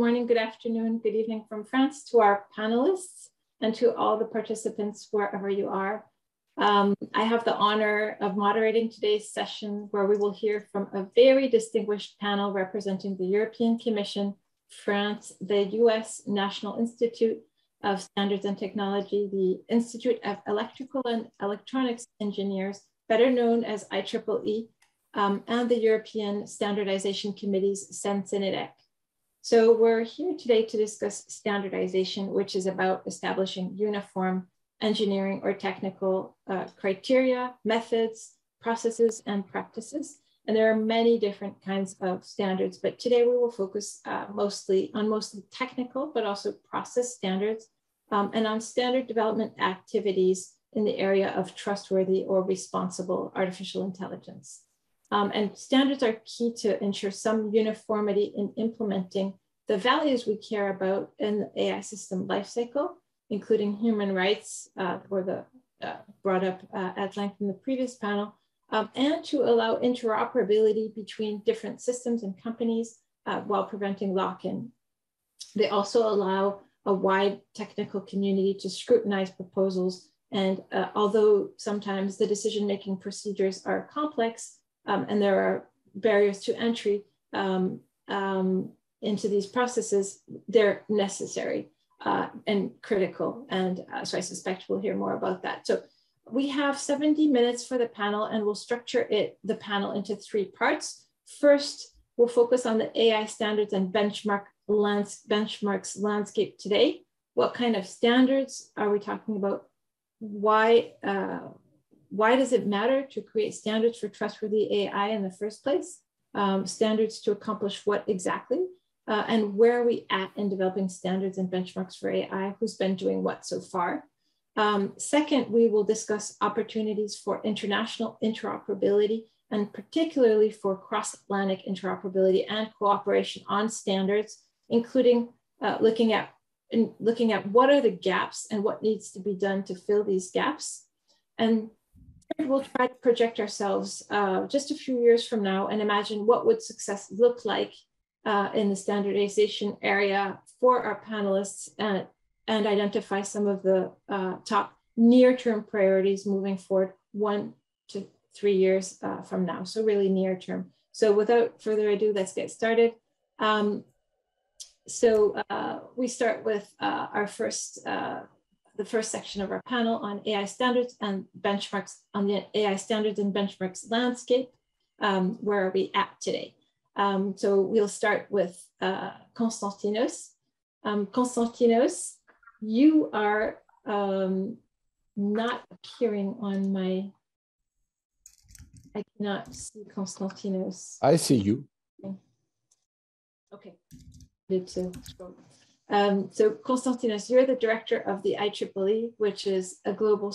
morning, good afternoon, good evening from France to our panelists and to all the participants wherever you are. Um, I have the honor of moderating today's session where we will hear from a very distinguished panel representing the European Commission, France, the US National Institute of Standards and Technology, the Institute of Electrical and Electronics Engineers, better known as IEEE, um, and the European Standardization Committee's CEN-CENELEC. So we're here today to discuss standardization, which is about establishing uniform engineering or technical uh, criteria, methods, processes, and practices. And there are many different kinds of standards, but today we will focus uh, mostly on mostly technical, but also process standards um, and on standard development activities in the area of trustworthy or responsible artificial intelligence. Um, and standards are key to ensure some uniformity in implementing the values we care about in the AI system lifecycle, including human rights, uh, for the uh, brought up uh, at length in the previous panel, um, and to allow interoperability between different systems and companies uh, while preventing lock-in. They also allow a wide technical community to scrutinize proposals. And uh, although sometimes the decision-making procedures are complex, um, and there are barriers to entry um, um, into these processes, they're necessary uh, and critical. And uh, so I suspect we'll hear more about that. So we have 70 minutes for the panel and we'll structure it, the panel into three parts. First, we'll focus on the AI standards and benchmark lands, benchmarks landscape today. What kind of standards are we talking about? Why, uh, why does it matter to create standards for trustworthy AI in the first place? Um, standards to accomplish what exactly? Uh, and where are we at in developing standards and benchmarks for AI? Who's been doing what so far? Um, second, we will discuss opportunities for international interoperability and particularly for cross-Atlantic interoperability and cooperation on standards, including uh, looking at looking at what are the gaps and what needs to be done to fill these gaps. And we'll try to project ourselves uh, just a few years from now and imagine what would success look like uh, in the standardization area for our panelists and, and identify some of the uh, top near-term priorities moving forward one to three years uh, from now. So really near term. So without further ado, let's get started. Um, so uh, we start with uh, our first uh, the first section of our panel on AI standards and benchmarks on the AI standards and benchmarks landscape. Um, where are we at today? Um, so we'll start with uh, Konstantinos. Um, Konstantinos, you are um, not appearing on my, I cannot see Konstantinos. I see you. Okay, did to. Um, so Konstantinos, you're the director of the IEEE, which is a global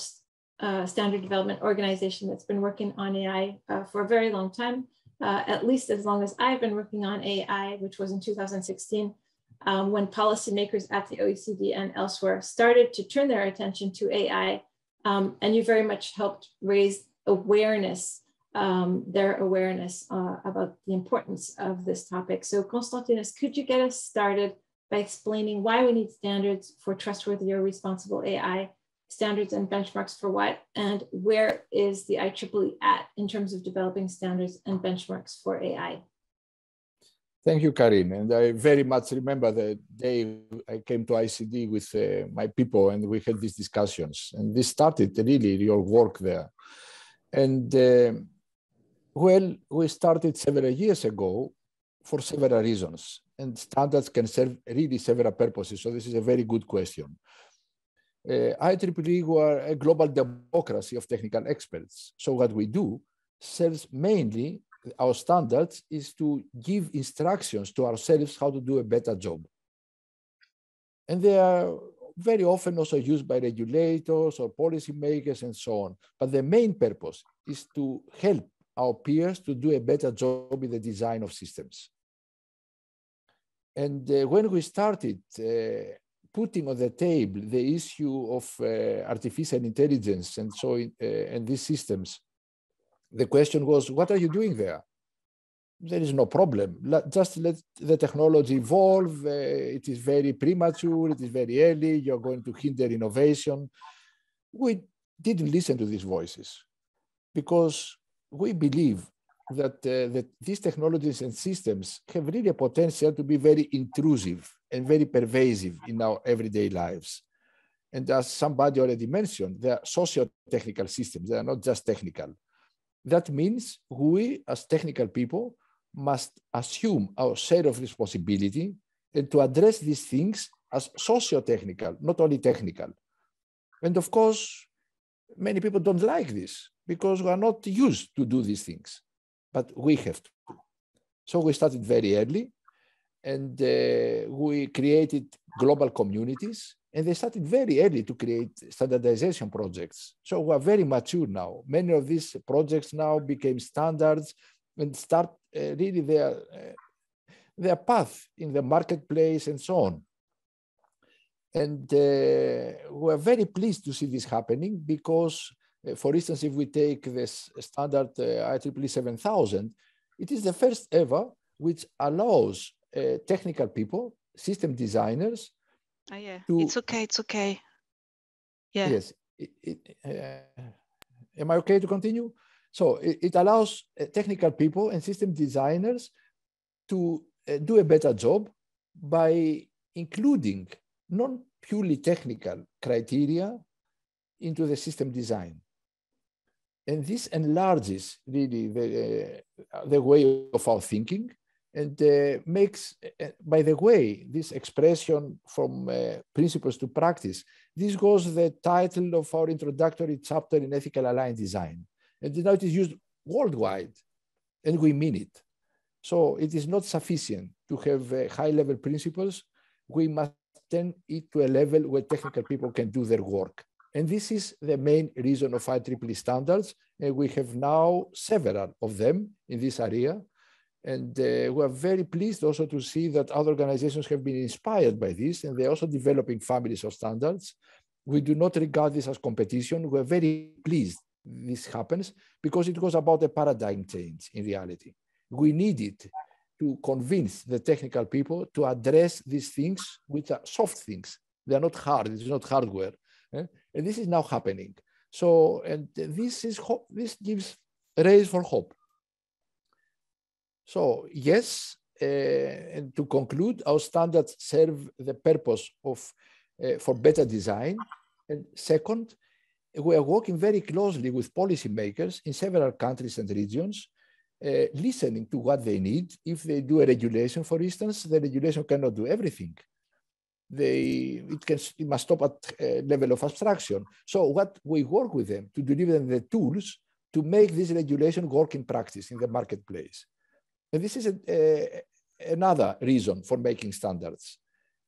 uh, standard development organization that's been working on AI uh, for a very long time, uh, at least as long as I've been working on AI, which was in 2016, um, when policymakers at the OECD and elsewhere started to turn their attention to AI. Um, and you very much helped raise awareness, um, their awareness uh, about the importance of this topic. So Konstantinos, could you get us started by explaining why we need standards for trustworthy or responsible AI, standards and benchmarks for what, and where is the IEEE at in terms of developing standards and benchmarks for AI? Thank you, Karin. And I very much remember the day I came to OECD with uh, my people and we had these discussions. And this started really your work there. And uh, well, we started several years ago for several reasons and standards can serve really several purposes. So this is a very good question. Uh, IEEE were a global democracy of technical experts. So what we do serves mainly our standards is to give instructions to ourselves how to do a better job. And they are very often also used by regulators or policymakers and so on. But the main purpose is to help our peers to do a better job in the design of systems. And uh, when we started uh, putting on the table the issue of uh, artificial intelligence and so in, uh, and these systems, the question was, what are you doing there? there is no problem. Just let the technology evolve. Uh, it is very premature. It is very early. You're going to hinder innovation. We didn't listen to these voices because we believe that, uh, that these technologies and systems have really a potential to be very intrusive and very pervasive in our everyday lives. And as somebody already mentioned, they are socio-technical systems. They are not just technical. That means we, as technical people, must assume our share of responsibility and to address these things as socio-technical, not only technical. And of course, many people don't like this because we are not used to do these things, but we have to. So we started very early and uh, we created global communities and they started very early to create standardization projects. So we are very mature now. Many of these projects now became standards and start uh, really their, uh, their path in the marketplace and so on. And uh, we're very pleased to see this happening because, uh, for instance, if we take this standard uh, IEEE 7000, it is the first ever which allows uh, technical people, system designers. Oh, yeah, to, it's okay, it's okay. Yeah. Yes. It, it, uh, am I okay to continue? So it, it allows uh, technical people and system designers to uh, do a better job by including non purely technical criteria into the system design. And this enlarges really the, uh, the way of our thinking and uh, makes, uh, by the way, this expression from uh, principles to practice, this goes the title of our introductory chapter in ethical aligned design. And now it is used worldwide, and we mean it. So it is not sufficient to have uh, high level principles. We must turn it to a level where technical people can do their work. And this is the main reason of IEEE standards. And we have now several of them in this area. And uh, we are very pleased also to see that other organizations have been inspired by this, and they're also developing families of standards. We do not regard this as competition. We're very pleased this happens because it was about a paradigm change in reality. We needed to convince the technical people to address these things, which are soft things. They are not hard. It's not hardware, eh? and this is now happening. So, and this is this gives raise for hope. So, yes, uh, and to conclude, our standards serve the purpose of uh, for better design. And second, we are working very closely with policymakers in several countries and regions, uh, listening to what they need. If they do a regulation, for instance, the regulation cannot do everything. They, it, can, it must stop at a level of abstraction. So what we work with them to deliver them the tools to make this regulation work in practice in the marketplace. And this is a, a, another reason for making standards.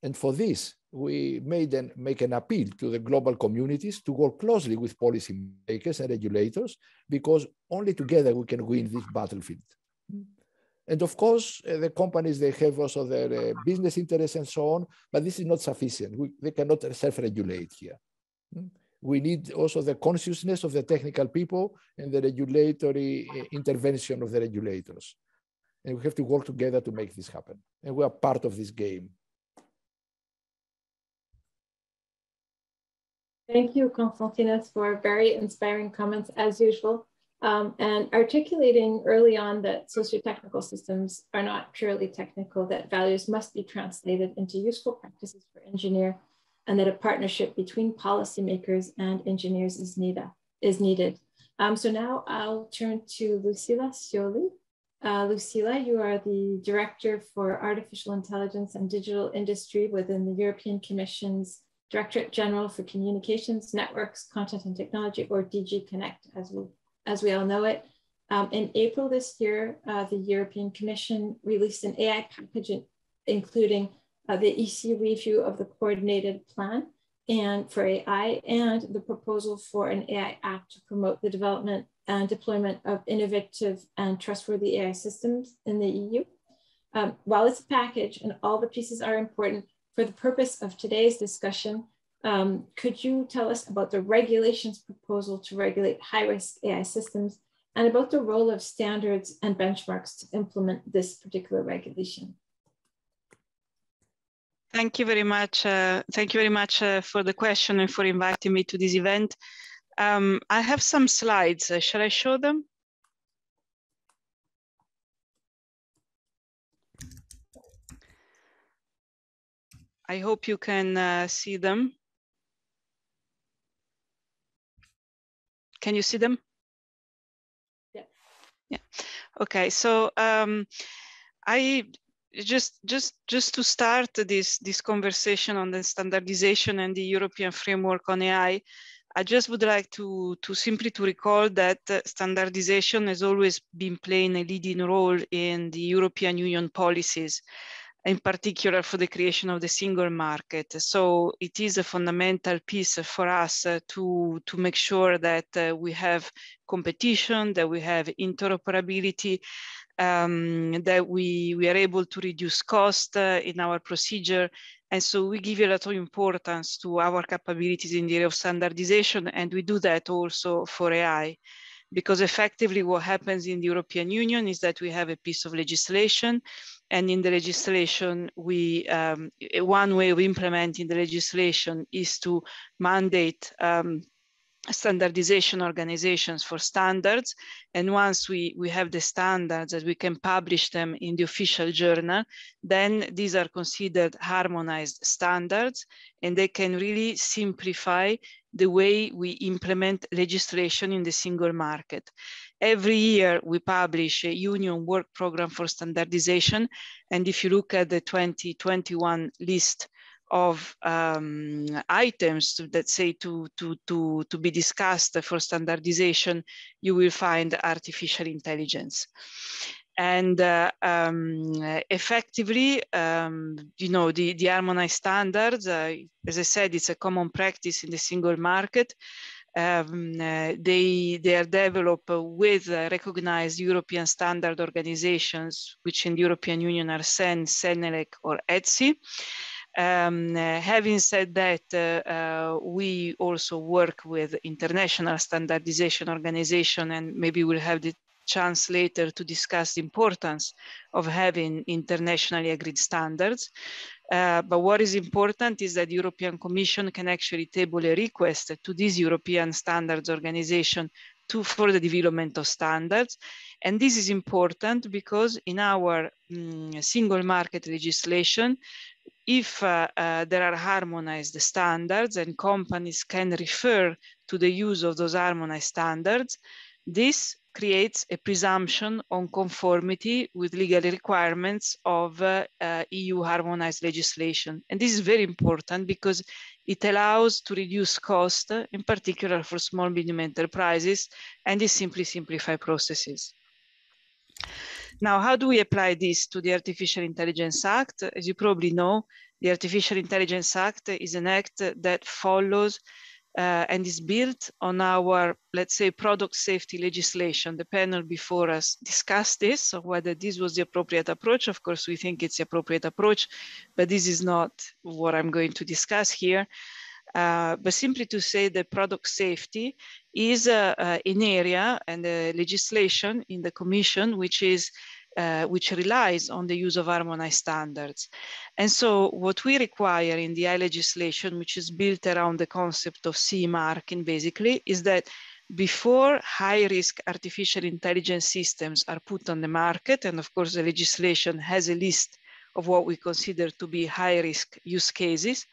And for this, we made an, make an appeal to the global communities to work closely with policymakers and regulators because only together we can win this battlefield. And of course, uh, the companies, they have also their uh, business interests and so on, but this is not sufficient. We, they cannot self-regulate here. We need also the consciousness of the technical people and the regulatory uh, intervention of the regulators. And we have to work together to make this happen. And we are part of this game. Thank you, Konstantinos, for very inspiring comments as usual. Um, and articulating early on that socio-technical systems are not purely technical, that values must be translated into useful practices for engineer, and that a partnership between policymakers and engineers is, need, is needed. Um, so now I'll turn to Lucilla Sioli. Uh, Lucilla, you are the Director for Artificial Intelligence and Digital Industry within the European Commission's Directorate General for Communications, Networks, Content and Technology, or DG Connect, as we, as we all know it. Um, in April this year, uh, the European Commission released an AI package, including uh, the EC review of the coordinated plan and for AI and the proposal for an AI Act to promote the development and deployment of innovative and trustworthy AI systems in the EU. Um, while it's a package and all the pieces are important, for the purpose of today's discussion, um, could you tell us about the regulations proposal to regulate high-risk AI systems and about the role of standards and benchmarks to implement this particular regulation. Thank you very much. Uh, thank you very much uh, for the question and for inviting me to this event. Um, I have some slides. Uh, shall I show them? I hope you can uh, see them. Can you see them? Yeah. Yeah. Okay. So um, I just just just to start this this conversation on the standardization and the European framework on AI, I just would like to to simply to recall that uh, standardization has always been playing a leading role in the European Union policies in particular for the creation of the single market. So it is a fundamental piece for us to, to make sure that uh, we have competition, that we have interoperability, um, that we, we are able to reduce cost uh, in our procedure. And so we give a lot of importance to our capabilities in the area of standardization, and we do that also for AI because effectively what happens in the European Union is that we have a piece of legislation and in the legislation, we um, one way of implementing the legislation is to mandate um, standardization organizations for standards. And once we, we have the standards that we can publish them in the official journal, then these are considered harmonized standards and they can really simplify the way we implement legislation in the single market. Every year we publish a union work program for standardization. And if you look at the 2021 list of um, items to, that say to, to, to, to be discussed for standardization, you will find artificial intelligence. And uh, um, effectively, um, you know, the, the harmonized standards, uh, as I said, it's a common practice in the single market um, uh, they, they are developed with uh, recognized European standard organizations, which in the European Union are CEN, CENELEC, or ETSI. Um, having said that, uh, uh, we also work with international standardization organization, and maybe we'll have the chance later to discuss the importance of having internationally agreed standards. Uh, but what is important is that the European Commission can actually table a request to this European standards organization to, for the development of standards. And this is important because in our um, single market legislation, if uh, uh, there are harmonized standards and companies can refer to the use of those harmonized standards, this creates a presumption on conformity with legal requirements of uh, uh, EU harmonized legislation. And this is very important because it allows to reduce cost, in particular for small medium enterprises, and it simply simplify processes. Now, how do we apply this to the Artificial Intelligence Act? As you probably know, the Artificial Intelligence Act is an act that follows uh, and is built on our, let's say, product safety legislation. The panel before us discussed this, so whether this was the appropriate approach. Of course, we think it's the appropriate approach, but this is not what I'm going to discuss here. Uh, but simply to say that product safety is uh, uh, an area and legislation in the Commission which is uh, which relies on the use of harmonized standards. And so what we require in the AI legislation, which is built around the concept of CE marking basically, is that before high risk artificial intelligence systems are put on the market, and of course the legislation has a list of what we consider to be high risk use cases,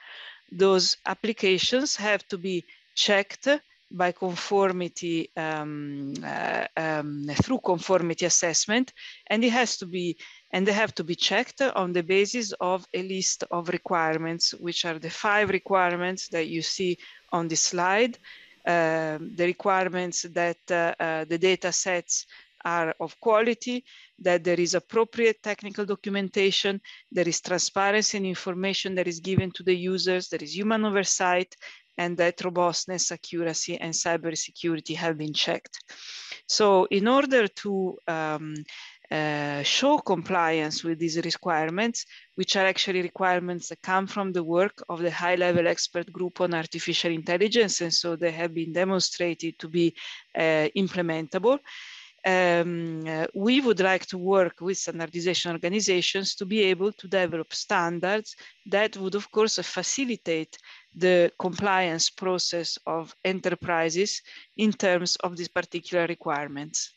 those applications have to be checked by conformity um, uh, um, through conformity assessment and it has to be and they have to be checked on the basis of a list of requirements which are the five requirements that you see on this slide. Uh, the requirements that uh, uh, the data sets are of quality, that there is appropriate technical documentation, there is transparency and information that is given to the users, there is human oversight, and that robustness, accuracy, and cybersecurity have been checked. So in order to um, uh, show compliance with these requirements, which are actually requirements that come from the work of the high-level expert group on artificial intelligence, and so they have been demonstrated to be uh, implementable. um, uh, we would like to work with standardization organizations to be able to develop standards that would, of course, facilitate the compliance process of enterprises in terms of these particular requirements.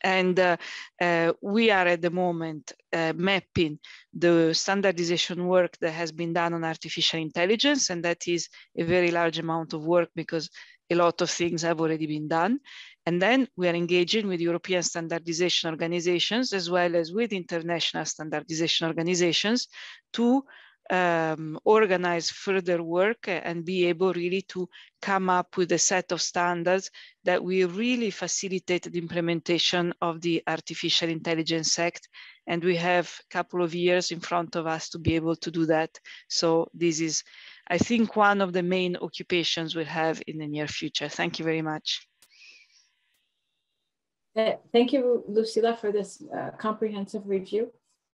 And uh, uh, we are at the moment uh, mapping the standardization work that has been done on artificial intelligence, and that is a very large amount of work because a lot of things have already been done. And then we are engaging with European standardization organizations as well as with international standardization organizations to um, organize further work and be able really to come up with a set of standards that will really facilitate the implementation of the Artificial Intelligence Act. And we have a couple of years in front of us to be able to do that. So this is, I think, one of the main occupations we'll have in the near future. Thank you very much. Uh, thank you, Lucilla, for this uh, comprehensive review.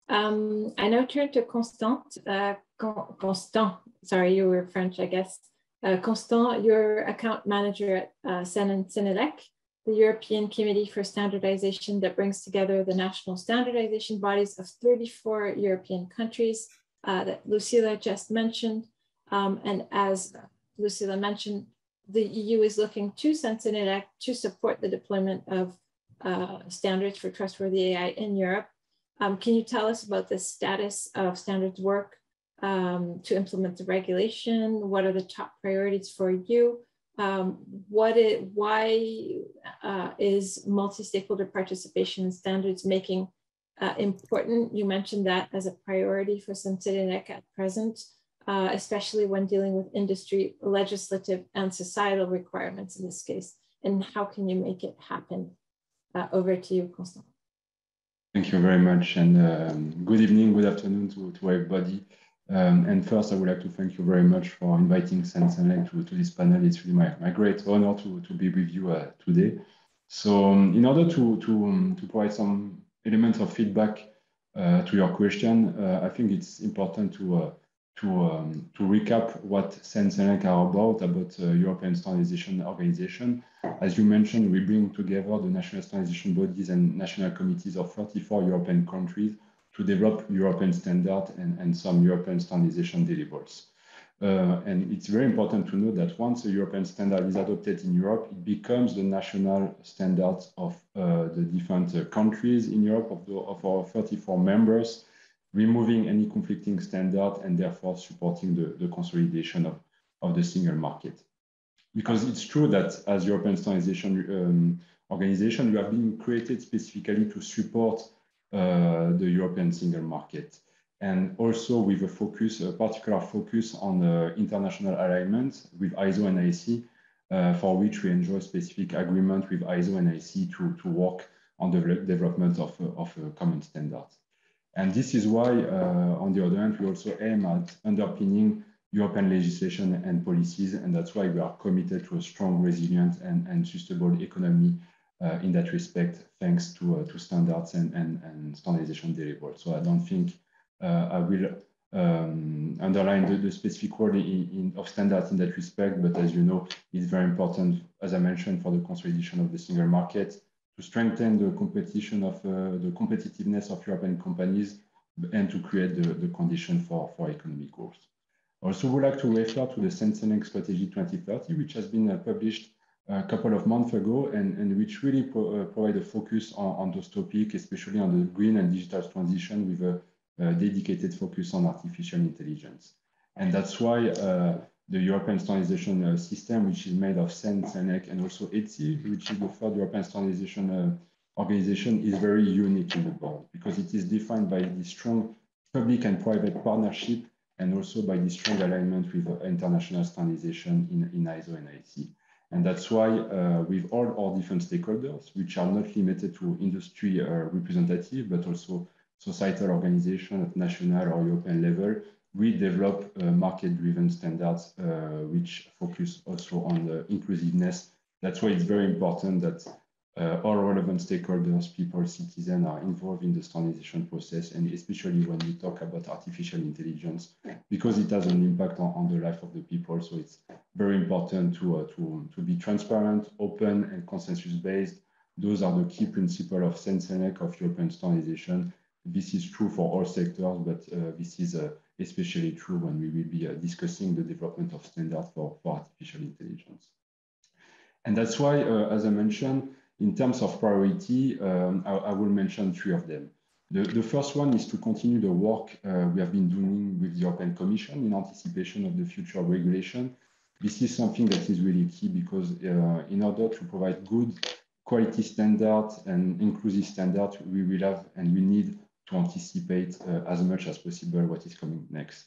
Um, I now turn to Constant. Uh, Constant, sorry, you were French, I guess. Uh, Constant, your account manager at uh, CENELEC, the European Committee for Standardization that brings together the national standardization bodies of 34 European countries uh, that Lucilla just mentioned. Um, and as Lucilla mentioned, the EU is looking to CENELEC to support the deployment of uh, standards for trustworthy AI in Europe. Um, can you tell us about the status of standards work um, to implement the regulation? What are the top priorities for you? Um, what it, why uh, is multi-stakeholder participation in standards making uh, important? You mentioned that as a priority for CENELEC at present, uh, especially when dealing with industry, legislative, and societal requirements in this case. And how can you make it happen? Uh, over to you, Constant. Thank you very much. And um, good evening, good afternoon to, to everybody. Um, and first, I would like to thank you very much for inviting CENELEC to, to this panel. It's really my, my great honor to, to be with you uh, today. So um, in order to, to, um, to provide some elements of feedback uh, to your question, uh, I think it's important to, uh, to, um, to recap what CENELEC are about, about uh, European Standardization Organization. As you mentioned, we bring together the national standardization bodies and national committees of 34 European countries to develop European standards and, and some European standardization deliverables. Uh, and it's very important to know that once a European standard is adopted in Europe, it becomes the national standards of uh, the different uh, countries in Europe, of, the, of our 34 members, removing any conflicting standard and therefore supporting the, the consolidation of, of the single market. Because it's true that as European Standardization um, Organization, we have been created specifically to support uh, the European single market. And also with a focus, a particular focus on uh, international alignment with ISO and IEC, uh, for which we enjoy specific agreement with ISO and IEC to, to work on the development of, of a common standard. And this is why, uh, on the other hand, we also aim at underpinning European legislation and policies, and that's why we are committed to a strong, resilient, and, and sustainable economy uh, in that respect, thanks to, uh, to standards and, and, and standardization deliverables. So I don't think uh, I will um, underline the, the, specific word in, in, of standards in that respect, but as you know, it's very important, as I mentioned, for the consolidation of the single market, to strengthen the competition of uh, the competitiveness of European companies and to create the, the condition for, for economic growth. Also we would like to refer to the CENELEC Strategy 2030, which has been uh, published a couple of months ago and, and which really pro, uh, provide a focus on, on those topics, especially on the green and digital transition with a, a dedicated focus on artificial intelligence. And that's why uh, the European standardization uh, system, which is made of CEN, CENELEC, and also ETSI, which is the third European standardization uh, organization, is very unique in the world because it is defined by the strong public and private partnership and also by the strong alignment with uh, international standardization in, in ISO and IEC. And that's why uh, with all our different stakeholders, which are not limited to industry uh, representative, but also societal organization at national or European level, we develop uh, market-driven standards uh, which focus also on the inclusiveness. That's why it's very important that uh, all relevant stakeholders, people, citizens are involved in the standardization process, and especially when we talk about artificial intelligence, because it has an impact on, on the life of the people. So it's very important to, uh, to, to be transparent, open, and consensus-based those are the key principles of CEN-CENELEC of European standardization. This is true for all sectors, but uh, this is uh, especially true when we will be uh, discussing the development of standards for, for artificial intelligence. And that's why, uh, as I mentioned, in terms of priority, um, I, I, will mention three of them. The, the, first one is to continue the work uh, we have been doing with the European Commission in anticipation of the future regulation. This is something that is really key because uh, in order to provide good quality standards and inclusive standards, we will have and we need to anticipate uh, as much as possible what is coming next.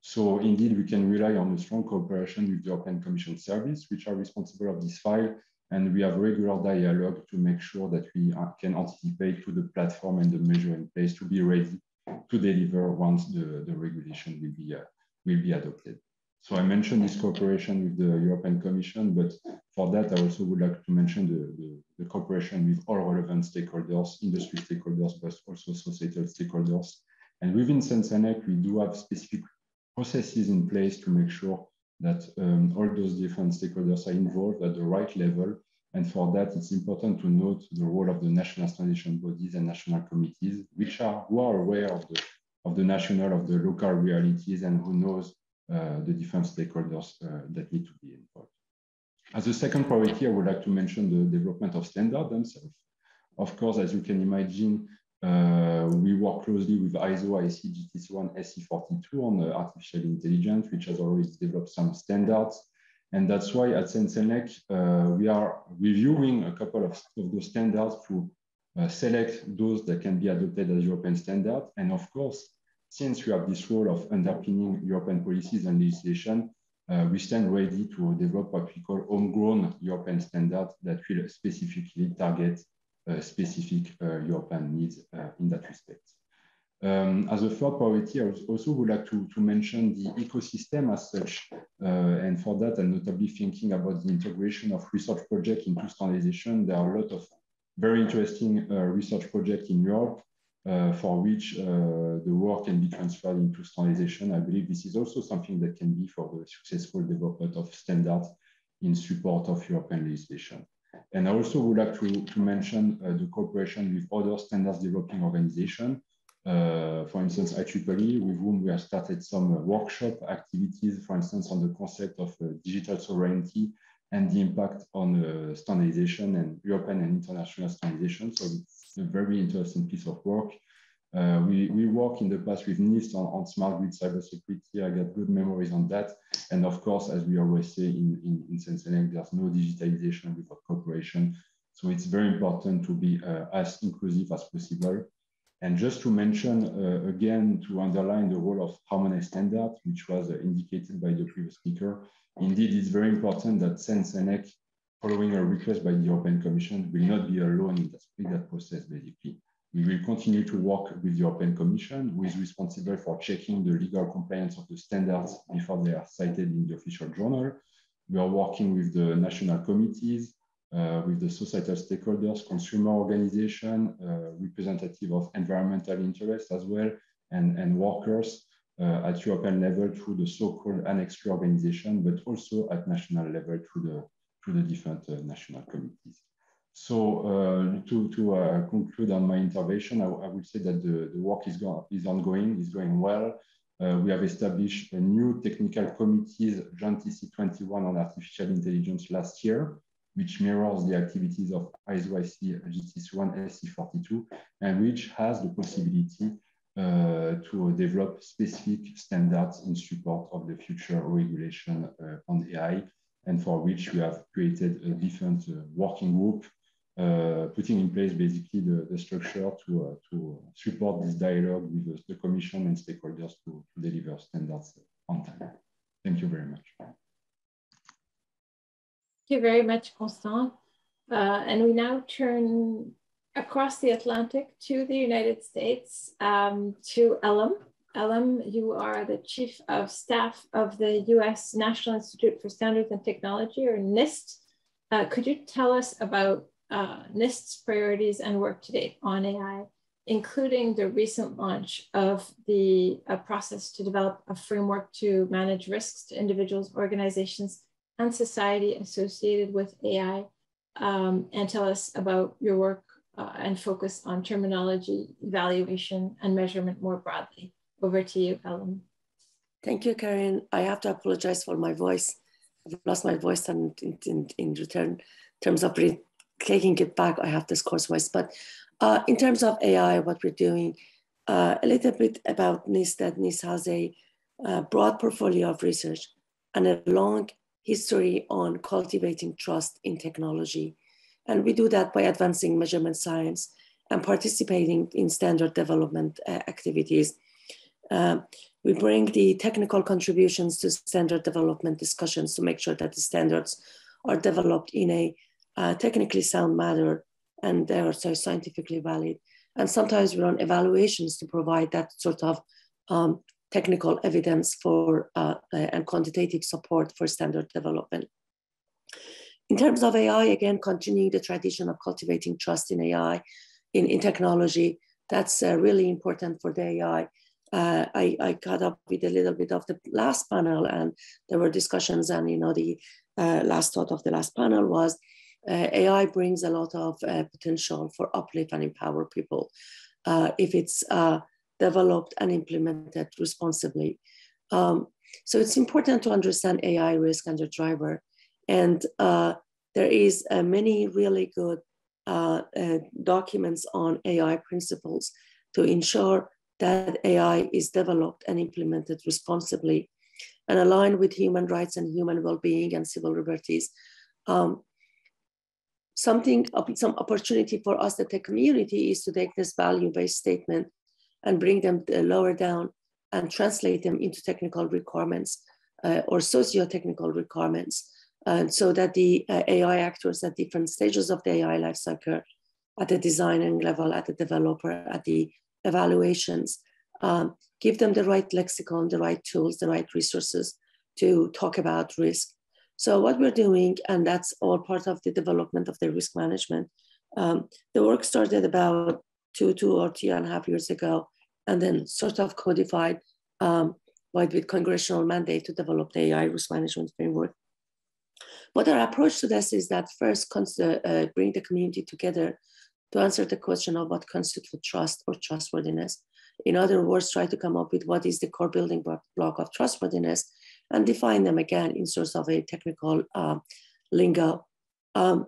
So indeed, we can rely on a strong cooperation with the European Commission Service, which are responsible of this file, and we have regular dialogue to make sure that we uh, can anticipate to the platform and the measure in place to be ready to deliver once the, the regulation will be, uh, will be adopted. So I mentioned this cooperation with the European Commission, but for that, I also would like to mention the, the, the cooperation with all relevant stakeholders, industry stakeholders, but also societal stakeholders. And within CEN-CENELEC, we do have specific processes in place to make sure that um, all those different stakeholders are involved at the right level. And for that, it's important to note the role of the national standardization bodies and national committees, which are who are aware of the of the national, of the local realities, and who knows the different stakeholders uh, that need to be involved. As a second priority, I would like to mention the development of standards themselves. Of course, as you can imagine, uh, we work closely with ISO, IEC, JTC1, SC42 on uh, artificial intelligence, which has already developed some standards. And that's why at CEN-CENELEC, uh, we are reviewing a couple of, of those standards to uh, select those that can be adopted as European standards. And of course, since we have this role of underpinning European policies and legislation, uh, we stand ready to develop what we call homegrown European standards that will specifically target uh, specific uh, European needs uh, in that respect. Um, as a third priority, I also would like to, to mention the ecosystem as such. Uh, and for that, I'm notably thinking about the integration of research projects into standardization. There are a lot of very interesting uh, research projects in Europe for which uh, the work can be transferred into standardization. I believe this is also something that can be for the successful development of standards in support of European legislation. And I also would like to, to mention uh, the cooperation with other standards developing organizations. Uh, for instance, IEEE, with whom we have started some uh, workshop activities, for instance, on the concept of uh, digital sovereignty and the impact on standardization and European and international standardization. So a very interesting piece of work. Uh, we, we work in the past with NIST on, on smart grid cybersecurity. I got good memories on that. And of course, as we always say in, in, in CEN-CENELEC, there's no digitalization without cooperation. So it's very important to be uh, as inclusive as possible. And just to mention uh, again, to underline the role of harmonized standards, which was uh, indicated by the previous speaker, indeed, it's very important that CEN-CENELEC following a request by the European Commission, will not be alone in that, in that process, basically. We will continue to work with the European Commission, who is responsible for checking the legal compliance of the standards before they are cited in the official journal. We are working with the national committees, uh, with the societal stakeholders, consumer organization, uh, representative of environmental interests as well, and, and workers uh, at European level through the so-called Annex 3 organization, but also at national level through the to the different uh, national committees. So uh, to, to uh, conclude on my intervention, I, I would say that the, the work is, go is ongoing, is going well. Uh, we have established a new technical committees, Joint TC21 on artificial intelligence last year, which mirrors the activities of ISO IEC JTC1 SC42, and which has the possibility uh, to develop specific standards in support of the future regulation uh, on AI and for which we have created a different uh, working group, uh, putting in place basically the, the structure to, uh, to support this dialogue with the Commission and stakeholders to, to deliver standards on time. Thank you very much. Thank you very much, Constant. Uh, and we now turn across the Atlantic to the United States, um, to Elham. Elham, you are the Chief of Staff of the US National Institute for Standards and Technology, or NIST. Uh, could you tell us about uh, NIST's priorities and work to date on AI, including the recent launch of the process to develop a framework to manage risks to individuals, organizations, and society associated with AI? um, and tell us about your work uh, and focus on terminology, evaluation, and measurement more broadly. Over to you, Elham. Thank you, Karen. I have to apologize for my voice. I've lost my voice, and in, in, in return, in terms of taking it back, I have this coarse voice. But uh, in terms of AI, what we're doing, uh, a little bit about NIST, that NIST has a uh, broad portfolio of research and a long history on cultivating trust in technology. And we do that by advancing measurement science and participating in standard development uh, activities. Uh, we bring the technical contributions to standard development discussions to make sure that the standards are developed in a uh, technically sound manner and they are so scientifically valid. And sometimes we run evaluations to provide that sort of um, technical evidence for uh, uh, and quantitative support for standard development. In terms of AI, again, continuing the tradition of cultivating trust in AI, in, in technology, that's uh, really important for the AI. Uh, I, I caught up with a little bit of the last panel and there were discussions and, you know, the uh, last thought of the last panel was uh, AI brings a lot of potential for uplift and empower people. if it's developed and implemented responsibly. Um, so it's important to understand AI risk and the driver. And uh, there is uh, many really good uh, uh documents on AI principles to ensure that AI is developed and implemented responsibly and aligned with human rights and human well-being and civil liberties. Um, something, some opportunity for us, the tech community, is to take this value-based statement and bring them uh, lower down and translate them into technical requirements uh, or socio-technical requirements. And so that the uh, AI actors at different stages of the AI lifecycle, at the designing level, at the developer, at the evaluations, um, give them the right lexicon, the right tools, the right resources to talk about risk. So what we're doing, and that's all part of the development of the risk management. Um, the work started about two, two or two and a half years ago, and then sort of codified um, with congressional mandate to develop the AI risk management framework. But our approach to this is that first uh, bring the community together to answer the question of what constitutes trust or trustworthiness. In other words, try to come up with what is the core building block of trustworthiness and define them again in sorts of a technical uh, lingo. Um,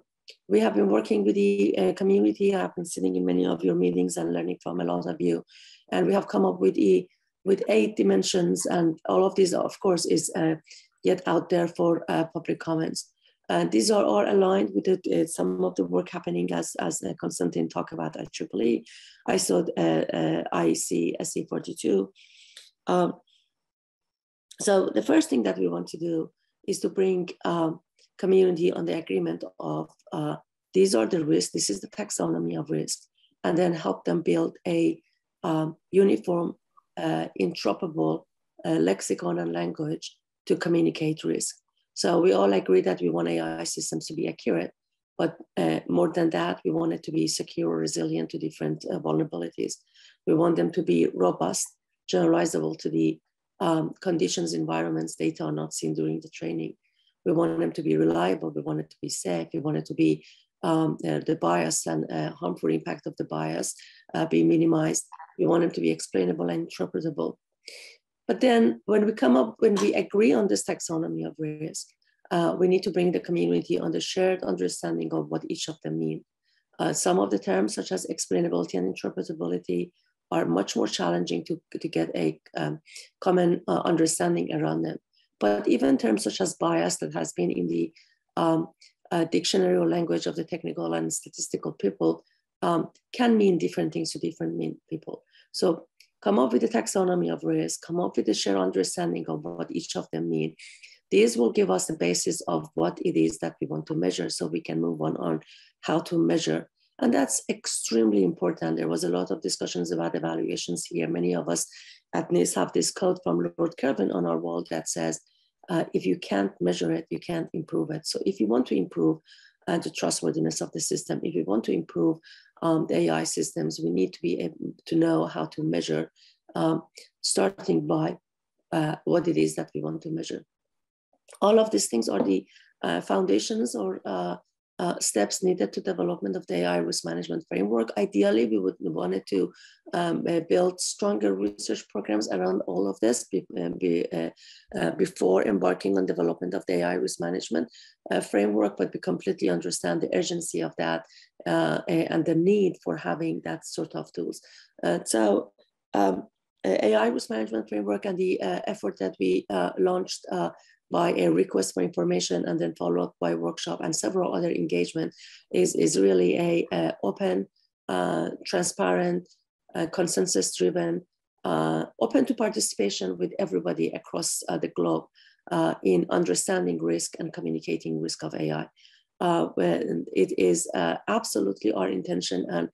we have been working with the uh, community. I've been sitting in many of your meetings and learning from a lot of you. And we have come up with, e, with eight dimensions and all of these, of course, is uh, yet out there for uh, public comments. And these are all aligned with the, uh, some of the work happening as, as uh, Konstantin talked about at IEEE, ISO uh, IEC SC42. Um, so the first thing that we want to do is to bring um, community on the agreement of uh, these are the risks, this is the taxonomy of risk, and then help them build a um, uniform, uh, interoperable uh, lexicon and language to communicate risk. So we all agree that we want AI systems to be accurate, but uh, more than that, we want it to be secure, resilient to different uh, vulnerabilities. We want them to be robust, generalizable to the um, conditions, environments, data are not seen during the training. We want them to be reliable. We want it to be safe. We want it to be um, uh, the bias and uh, harmful impact of the bias uh, be minimized. We want them to be explainable and interpretable. But then when we come up, when we agree on this taxonomy of risk, uh, we need to bring the community on the shared understanding of what each of them mean. Uh, some of the terms, such as explainability and interpretability, are much more challenging to, to get a um, common uh, understanding around them. But even terms such as bias that has been in the um, uh, dictionary or language of the technical and statistical people um, can mean different things to different people. So come up with a taxonomy of risk, come up with a shared understanding of what each of them mean. These will give us the basis of what it is that we want to measure so we can move on on how to measure. And that's extremely important. There was a lot of discussions about evaluations here. Many of us at NIST have this quote from Lord Kelvin on our wall that says, uh, if you can't measure it, you can't improve it. So if you want to improve uh, the trustworthiness of the system, if you want to improve um, the AI systems, we need to be able to know how to measure, um, starting by uh, what it is that we want to measure. All of these things are the uh, foundations or uh, uh, steps needed to development of the AI risk management framework. Ideally, we would wanted to um, uh, build stronger research programs around all of this be, uh, be, uh, uh, before embarking on development of the AI risk management uh, framework, but we completely understand the urgency of that and the need for having that sort of tools. so um, AI risk management framework and the effort that we launched by a request for information and then followed up by workshop and several other engagement is, is really a, a open, uh, transparent, uh, consensus driven, uh, open to participation with everybody across uh, the globe uh, in understanding risk and communicating risk of AI. Uh, it is absolutely our intention and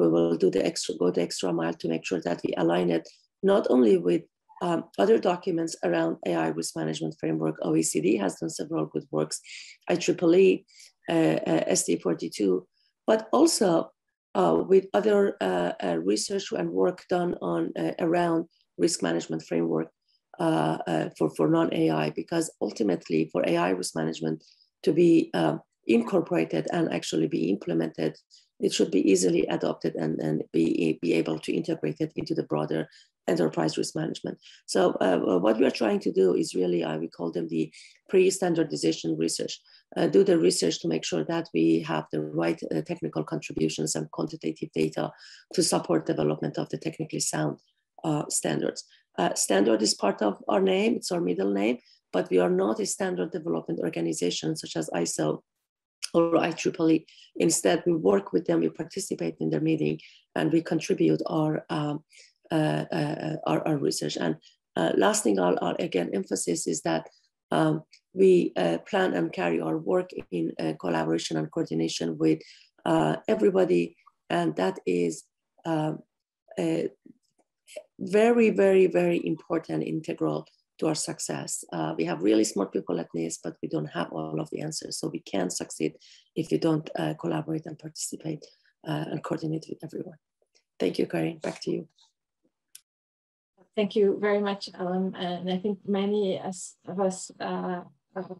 we will do the extra, go the extra mile to make sure that we align it not only with um, other documents around AI risk management framework, OECD has done several good works, IEEE, uh, uh, SC42, but also uh, with other uh, uh, research and work done on uh, around risk management framework for, for non-AI, because ultimately for AI risk management to be um, incorporated and actually be implemented, it should be easily adopted and, and be, be able to integrate it into the broader enterprise risk management. So uh, what we are trying to do is really, uh, we call them the pre-standardization research. Uh, do the research to make sure that we have the right uh, technical contributions and quantitative data to support development of the technically sound uh, standards. Uh, standard is part of our name, it's our middle name, but we are not a standard development organization such as ISO or IEEE. Instead, we work with them, we participate in their meeting, and we contribute our um, uh, uh, our, our, research. And uh, last thing I'll, I'll, again emphasize is that um, we plan and carry our work in collaboration and coordination with everybody, and that is um, very, very, very important, integral to our success. Uh, we have really smart people at NIST, but we don't have all of the answers. So we can't succeed if we don't uh, collaborate and participate uh, and coordinate with everyone. Thank you, Karin. Back to you. Thank you very much, Elham. And I think many of us uh,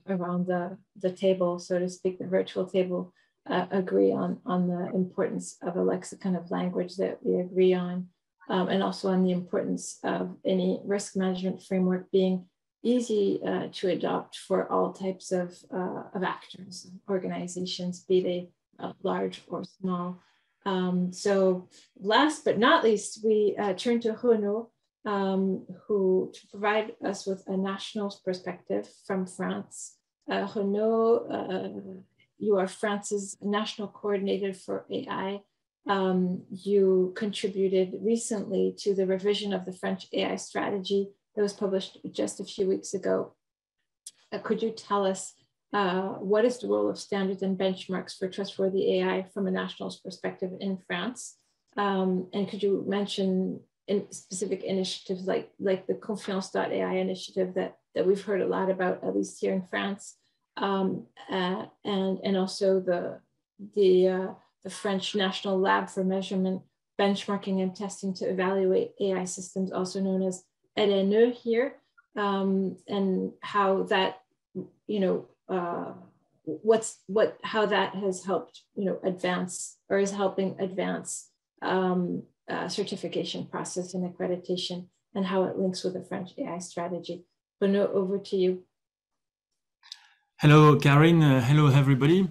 around the, the table, so to speak, the virtual table, uh, agree on, on the importance of a lexicon of language that we agree on, um, and also on the importance of any risk management framework being easy uh, to adopt for all types of, uh, of actors, organizations, be they uh, large or small. Um, so last but not least, we uh, turn to Renaud, um, who to provide us with a national perspective from France. Uh, Renaud, uh, you are France's national coordinator for AI. Um, you contributed recently to the revision of the French AI strategy that was published just a few weeks ago. Uh, could you tell us uh, what is the role of standards and benchmarks for trustworthy AI from a national perspective in France? Um, and could you mention in specific initiatives like like the Confiance.ai initiative that that we've heard a lot about, at least here in France, um, uh, and and also the the uh, the French National Lab for Measurement, Benchmarking and Testing to Evaluate AI Systems, also known as LNE here, um, and how that you know uh, what's what how that has helped you know advance or is helping advance um, uh, certification process and accreditation and how it links with the French AI strategy. Renaud, over to you. Hello, Karin. Uh, hello, everybody.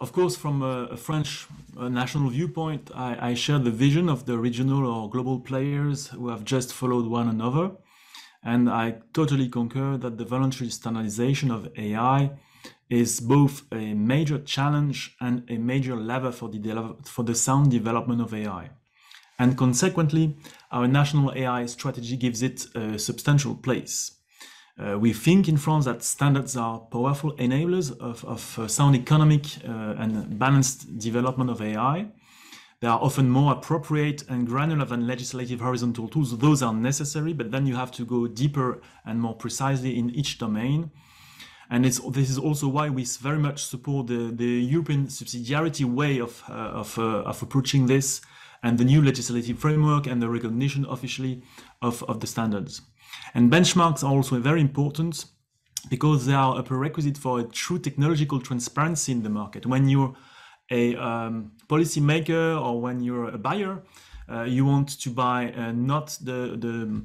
Of course, from a, French national viewpoint, I, I, share the vision of the regional or global players who have just followed one another. And I totally concur that the voluntary standardization of AI is both a major challenge and a major lever for the, for the sound development of AI and consequently, our national AI strategy gives it a substantial place. Uh, we think in France that standards are powerful enablers of, of uh, sound economic uh, and balanced development of AI. They are often more appropriate and granular than legislative horizontal tools. Those are necessary, but then you have to go deeper and more precisely in each domain. And this is also why we very much support the, the European subsidiarity way of, uh, of, uh, of approaching this and the new legislative framework and the recognition officially of, of the standards. And benchmarks are also very important. because they are a prerequisite for a true technological transparency in the market. When you're a um, policymaker or when you're a buyer, uh, you want to buy uh, not the, the,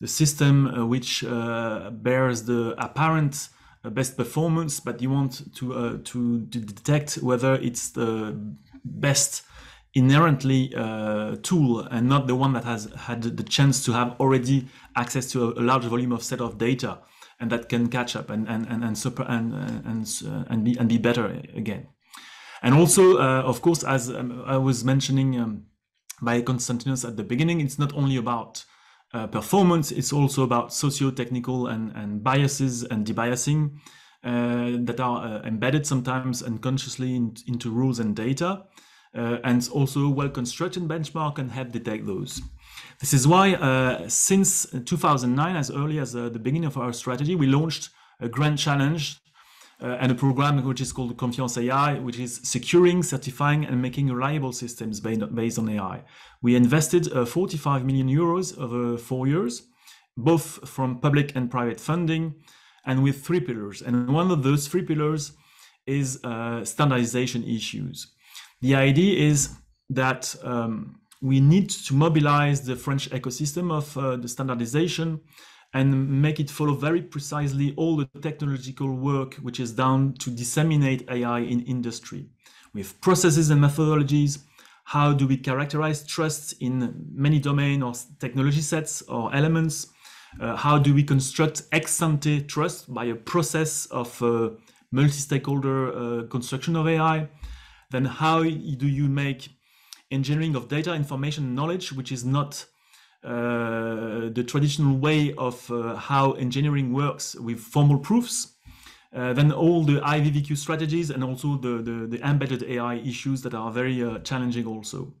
the system uh, which uh, bears the apparent uh, best performance, but you want to, uh, to, to detect whether it's the best inherently uh, tool and not the one that has had the chance to have already access to a, a, large volume of set of data and that can catch up and and and and super and and and be and be better again. And also, uh, of course, as um, I was mentioning um, by Konstantinos at the beginning, it's not only about uh, performance; it's also about socio-technical and and biases and debiasing. Uh, that are uh, embedded sometimes unconsciously in, into rules and data uh, and also well-constructed benchmark can help detect those. This is why uh, since 2009, as early as uh, the beginning of our strategy, we launched a grand challenge uh, and a program which is called Confiance AI, which is securing, certifying, and making reliable systems based on AI. We invested uh, 45 million euros over four years, both from public and private funding, and with three pillars. And one of those three pillars is uh, standardization issues. The idea is that um, we need to mobilize the French ecosystem of uh, the standardization and make it follow very precisely all the technological work which is done to disseminate AI in industry with processes and methodologies. How do we characterize trust in many domain or technology sets or elements? Uh, how do we construct ex ante trust by a process of uh, multi-stakeholder uh, construction of AI? Then how do you make engineering of data, information, knowledge, which is not uh, the traditional way of uh, how engineering works with formal proofs, uh, then all the IVVQ strategies and also the, the, the embedded AI issues that are very uh, challenging also.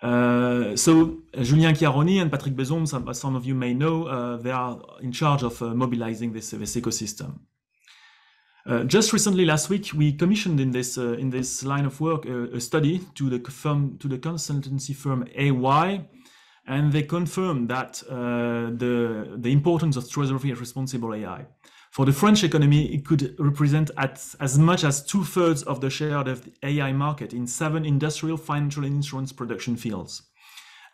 Uh, so Julien Chiaroni and Patrick Bezombes, some, some of you may know, uh, they are in charge of mobilizing this, this ecosystem. Uh, just recently, last week, we commissioned in this uh, in this line of work uh, a study to the firm to the consultancy firm AY, and they confirmed that uh, the the importance of and responsible AI. For the French economy, it could represent at as much as two thirds of the share of the AI market in seven industrial, financial, and insurance production fields.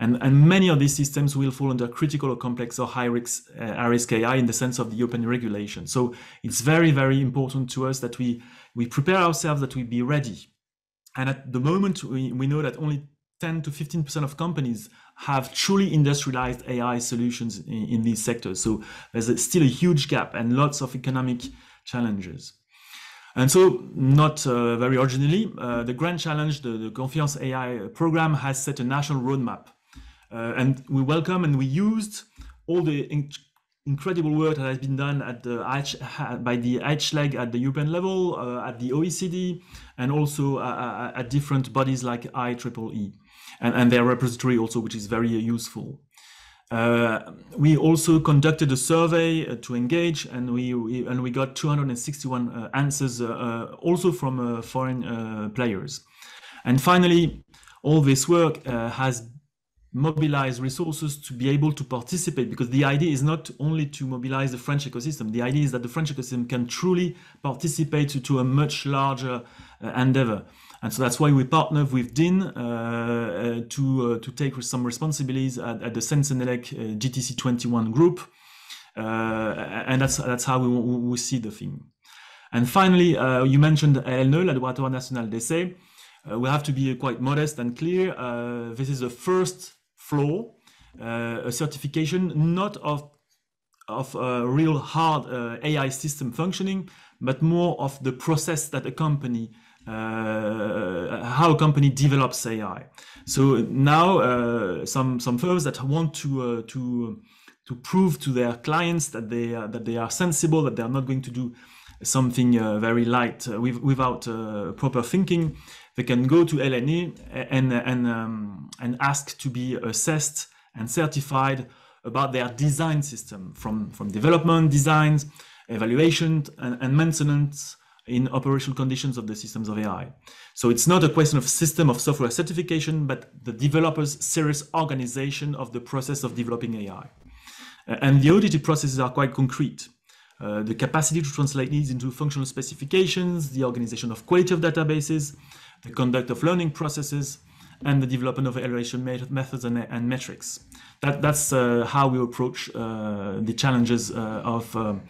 And, and many of these systems will fall under critical or complex or high risk, uh, risk AI in the sense of the open regulation. So it's very, very important to us that we, we prepare ourselves, that we be ready. And at the moment, we, we know that only 10 to 15% of companies have truly industrialized AI solutions in, in these sectors. So there's a, still a huge gap and lots of economic challenges. And so, not uh, very originally, uh, the Grand Challenge, the, the Confiance AI program, has set a national roadmap uh, and we welcome and we used all the incredible work that has been done at the by the HLEG at the European level, uh, at the OECD, and also uh, uh, at different bodies like IEEE, and, and their repository also, which is very useful. Uh, we also conducted a survey uh, to engage, and we, we, and we got 261 uh, answers, also from foreign players. And finally, all this work has mobilize resources to be able to participate because the idea is not only to mobilize the French ecosystem. The idea is that the French ecosystem can truly participate to, to a much larger uh, endeavor. And so that's why we partner with DIN uh, uh, to, uh, to take some responsibilities at, at the CEN-CENELEC uh, JTC 21 group. Uh, and that's, that's how we, we see the thing. And finally, you mentioned LNE, Laboratoire National d'Essai. we have to be quite modest and clear. this is the first floor, uh, a certification not of of a real hard uh, AI system functioning, but more of the process that a company uh, how a company develops AI. So now uh, some some firms that want to uh, to to prove to their clients that they uh, that they are sensible, that they are not going to do something uh, very light with, without proper thinking, they can go to LNE and, and, um, and ask to be assessed and certified about their design system from, from development, designs, evaluation, and, and maintenance in operational conditions of the systems of AI. So it's not a question of system of software certification, but the developer's serious organization of the process of developing AI. And the audited processes are quite concrete. uh, the capacity to translate needs into functional specifications, the organization of quality of databases, the conduct of learning processes, and the development of evaluation methods and, and metrics. That, that's uh, how we approach uh, the challenges uh, of, um,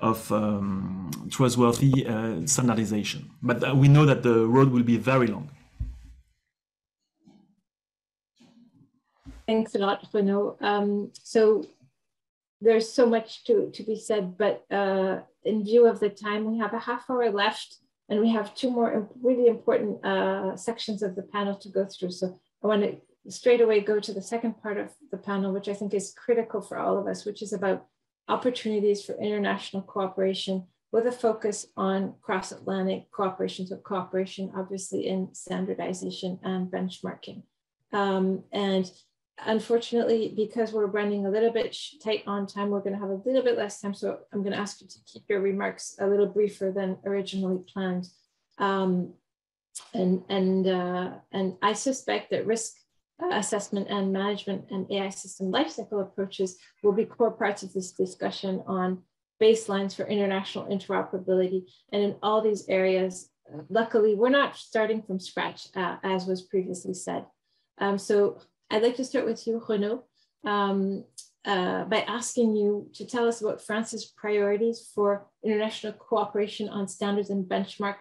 of um, trustworthy uh, standardization. But uh, we know that the road will be very long. Thanks a lot, Renaud. Um, so there's so much to, to be said, but uh, in view of the time, we have a half hour left and we have two more really important uh, sections of the panel to go through. So I want to straight away go to the second part of the panel, which I think is critical for all of us, which is about opportunities for international cooperation with a focus on cross-Atlantic cooperation, so cooperation obviously in standardization and benchmarking. Um, and unfortunately, because we're running a little bit tight on time, we're going to have a little bit less time. So I'm going to ask you to keep your remarks a little briefer than originally planned. Um, and and uh, and I suspect that risk assessment and management and AI system lifecycle approaches will be core parts of this discussion on baselines for international interoperability. And in all these areas, luckily, we're not starting from scratch, uh, as was previously said. Um, so I'd like to start with you, Renaud, um, uh, by asking you to tell us about France's priorities for international cooperation on standards and benchmark,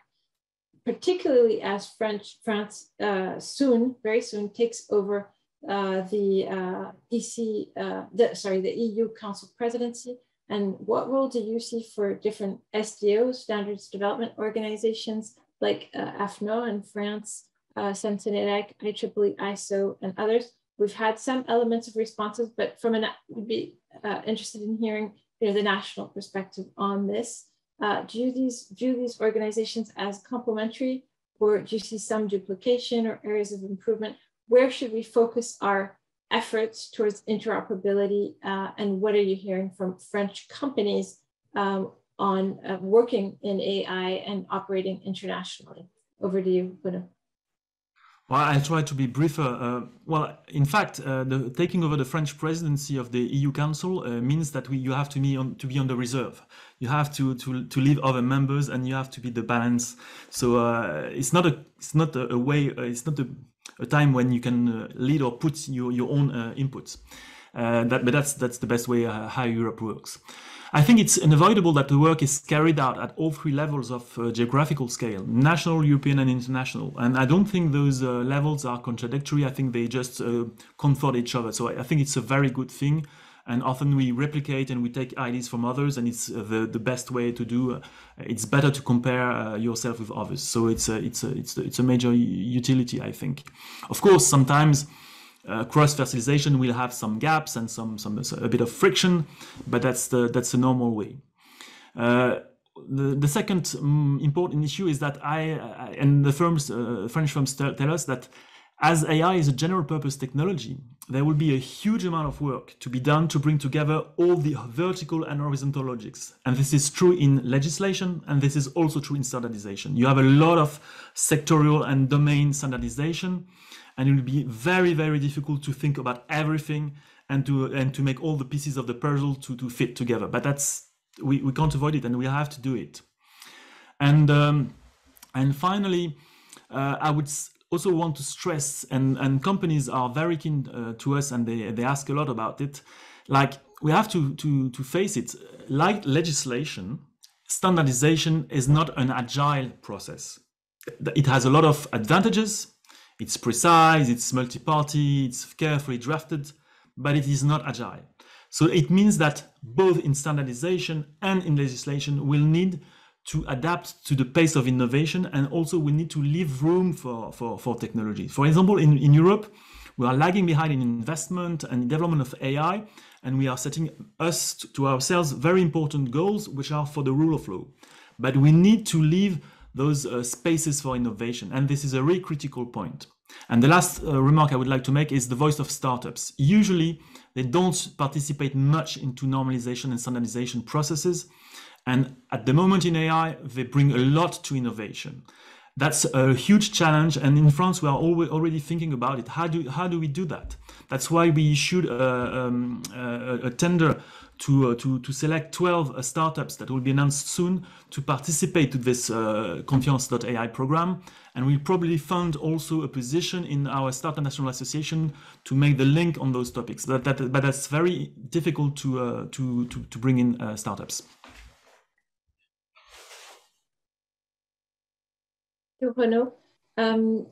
particularly as French, France uh, soon, very soon, takes over uh, the uh, EC, uh, the, sorry, the EU Council presidency. And what role do you see for different SDOs, standards development organizations like uh, AFNOR in France, uh, CEN-CENELEC, IEEE, ISO, and others We've had some elements of responses, but from an, would be uh, interested in hearing you know, the national perspective on this. Uh, do you these view these organizations as complementary or do you see some duplication or areas of improvement? Where should we focus our efforts towards interoperability uh, and what are you hearing from French companies um, on uh, working in AI and operating internationally? Over to you, Bruno. Well, I'll try to be briefer. Uh, well, in fact, uh, the, taking over the French presidency of the EU Council uh, means that we, you have to be on to be on the reserve. You have to to to leave other members, and you have to be the balance. So uh, it's not a it's not a, a way. Uh, it's not a, a, time when you can uh, lead or put your your own inputs. that, but that's that's the best way how Europe works. I think it's unavoidable that the work is carried out at all three levels of uh, geographical scale, national, European, and international. And I don't think those uh, levels are contradictory. I think they just uh, comfort each other. So I, think it's a very good thing. And often we replicate and we take ideas from others, and it's uh, the, the best way to do. Uh, it's better to compare uh, yourself with others. So it's a, it's a, it's a, it's a major utility, I think. Of course, sometimes uh, cross fertilization will have some gaps and some some a bit of friction, but that's the that's the normal way. Uh, the, the second um, important issue is that I, I and the firms uh, French firms tell, tell us that as AI is a general purpose technology, there will be a huge amount of work to be done to bring together all the vertical and horizontal logics. And this is true in legislation, and this is also true in standardization. You have a lot of sectorial and domain standardization, and it will be very very difficult to think about everything and to and to make all the pieces of the puzzle to to fit together. But that's we, we can't avoid it and we have to do it. And um, and finally uh, i would also want to stress and and companies are very keen uh, to us and they they ask a lot about it. Like we have to to to face it. Like legislation standardization is not an agile process. It has a lot of advantages it's precise, it's multi-party, it's carefully drafted, but it is not agile. So it means that both in standardization and in legislation we'll need to adapt to the pace of innovation and also we need to leave room for, for, for technology. For example, in, in Europe, we are lagging behind in investment and development of AI, and we are setting us to ourselves very important goals, which are for the rule of law. But we need to leave those uh, spaces for innovation. And this is a really critical point. And the last uh, remark I would like to make is the voice of startups. Usually, they don't participate much into normalization and standardization processes. And at the moment in AI, they bring a lot to innovation. That's a huge challenge. And in France, we are already thinking about it. How do, how do we do that? That's why we issued a, um, a, a tender to, uh, to, to select 12 uh, startups that will be announced soon to participate to this uh, Confiance.ai program. And we'll probably fund also a position in our Startup National Association to make the link on those topics. But, that, but that's very difficult to, to, to, to bring in startups. Renaud. Um,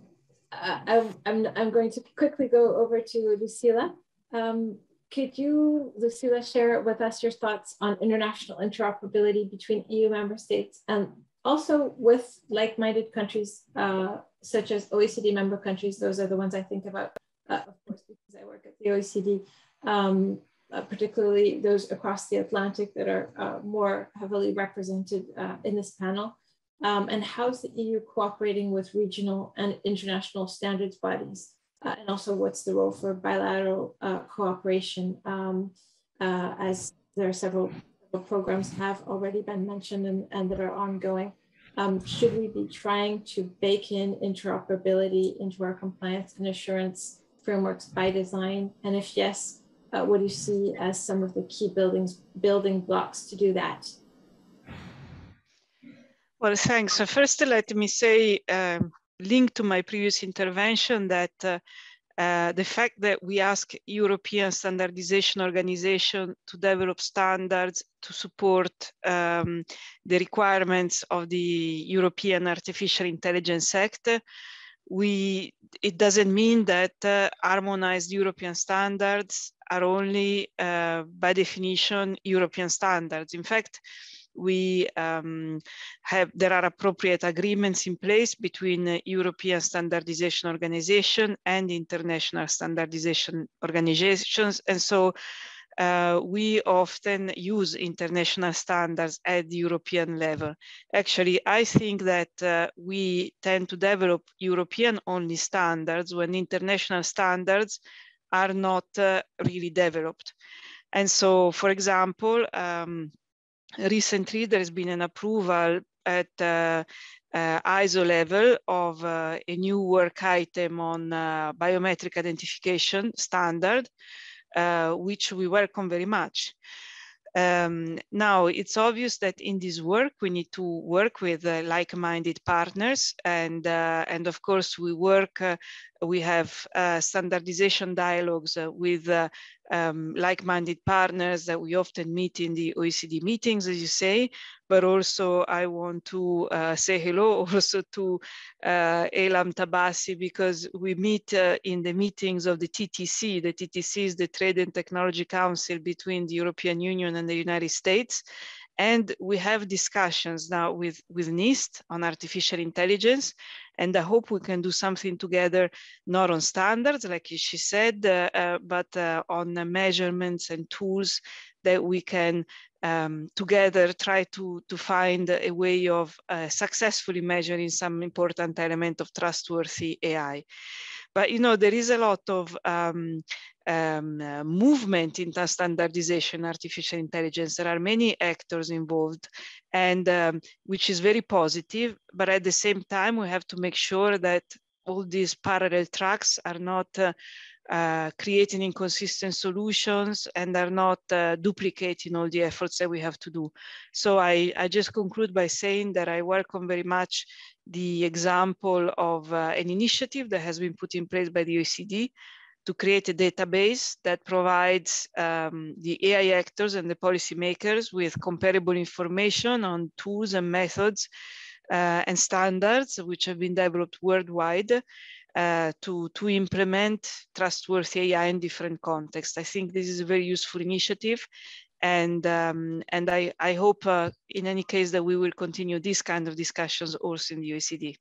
I, I'm, I'm going to quickly go over to Lucilla. Um, could you, Lucilla, share with us your thoughts on international interoperability between EU member states and also with like-minded countries uh, such as OECD member countries? Those are the ones I think about, uh, of course, because I work at the OECD, um, uh, particularly those across the Atlantic that are uh, more heavily represented uh, in this panel. Um, and how's the EU cooperating with regional and international standards bodies? Uh, and also what's the role for bilateral uh, cooperation um, uh, as there are several, programs have already been mentioned and, and that are ongoing. Um, should we be trying to bake in interoperability into our compliance and assurance frameworks by design? And if yes, uh, what do you see as some of the key buildings, building blocks to do that? Well, thanks. So first, let me say, um, link to my previous intervention that uh, uh, the fact that we ask European standardization organization to develop standards to support um, the requirements of the European artificial intelligence sector, we, it doesn't mean that uh, harmonized European standards are only, uh, by definition, European standards. In fact, we um, have there are appropriate agreements in place between European Standardization Organization and international standardization organizations, and so uh, we often use international standards at the European level. Actually, I think that uh, we tend to develop European-only standards when international standards are not uh, really developed. And so, for example, um, recently there has been an approval at uh, uh, ISO level of uh, a new work item on uh, biometric identification standard, uh, which we welcome very much. Um, now, it's obvious that in this work, we need to work with uh, like-minded partners. And, and of course, we work, we have standardization dialogues with um, like-minded partners that we often meet in the OECD meetings, as you say, but also I want to uh, say hello also to uh, Elham Tabassi because we meet uh, in the meetings of the TTC. The TTC is the Trade and Technology Council between the European Union and the United States. And we have discussions now with, with NIST on artificial intelligence. And I hope we can do something together, not on standards, like she said, uh, uh, but uh, on measurements and tools that we can um, together try to, to find a way of uh, successfully measuring some important element of trustworthy AI. But you know, there is a lot of um, um, uh, movement in standardization, artificial intelligence. There are many actors involved, and um, which is very positive. But at the same time, we have to make sure that all these parallel tracks are not uh, uh, creating inconsistent solutions and are not uh, duplicating all the efforts that we have to do. So I, I just conclude by saying that I welcome very much the example of uh, an initiative that has been put in place by the OECD to create a database that provides um, the AI actors and the policymakers with comparable information on tools and methods uh, and standards which have been developed worldwide uh, to, to implement trustworthy AI in different contexts. I think this is a very useful initiative and um, and I, I hope uh, in any case that we will continue these kind of discussions also in the OECD.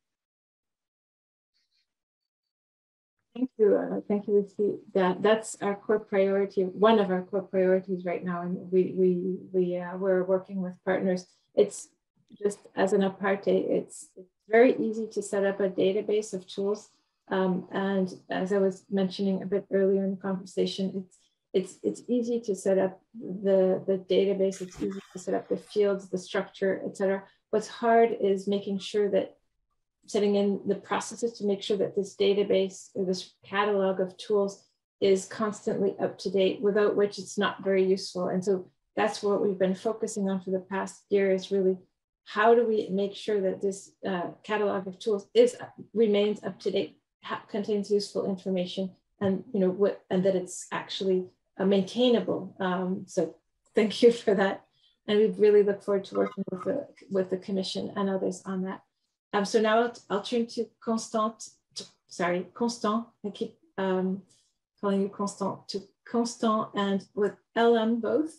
Thank you, uh, thank you, Lucy. That that's our core priority, one of our core priorities right now, and we we we uh, we're working with partners. It's just as an apartheid, it's, it's very easy to set up a database of tools, um, and as I was mentioning a bit earlier in the conversation, it's it's it's easy to set up the the database. It's easy to set up the fields, the structure, etc. What's hard is making sure that setting in the processes to make sure that this database or this catalog of tools is constantly up to date, without which it's not very useful. And so that's what we've been focusing on for the past year is really how do we make sure that this uh, catalog of tools is remains up to date, contains useful information, and you know what, and that it's actually uh, maintainable. Um, so thank you for that, and we really look forward to working with the with the commission and others on that. Um, so now I'll, I'll turn to Constant. Sorry, Constant. I keep um, calling you Constant. To Constant and with Elham both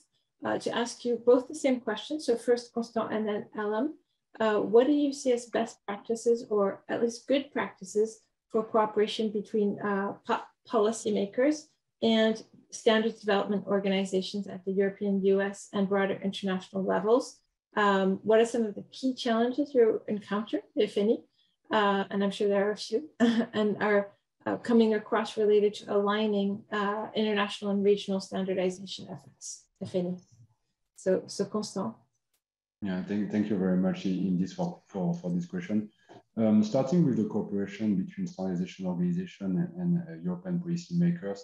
uh, to ask you both the same question. So first Constant and then Elham. Uh, what do you see as best practices or at least good practices for cooperation between uh, po policymakers and standards development organizations at the European, US, and broader international levels? Um, what are some of the key challenges you encounter, if any? Uh, and I'm sure there are a few, and are uh, coming across related to aligning uh, international and regional standardization efforts, if any. So, so Constant. Yeah, thank, thank you very much in this for, for, for this question. Um, starting with the cooperation between standardization organization and, and uh, European policymakers,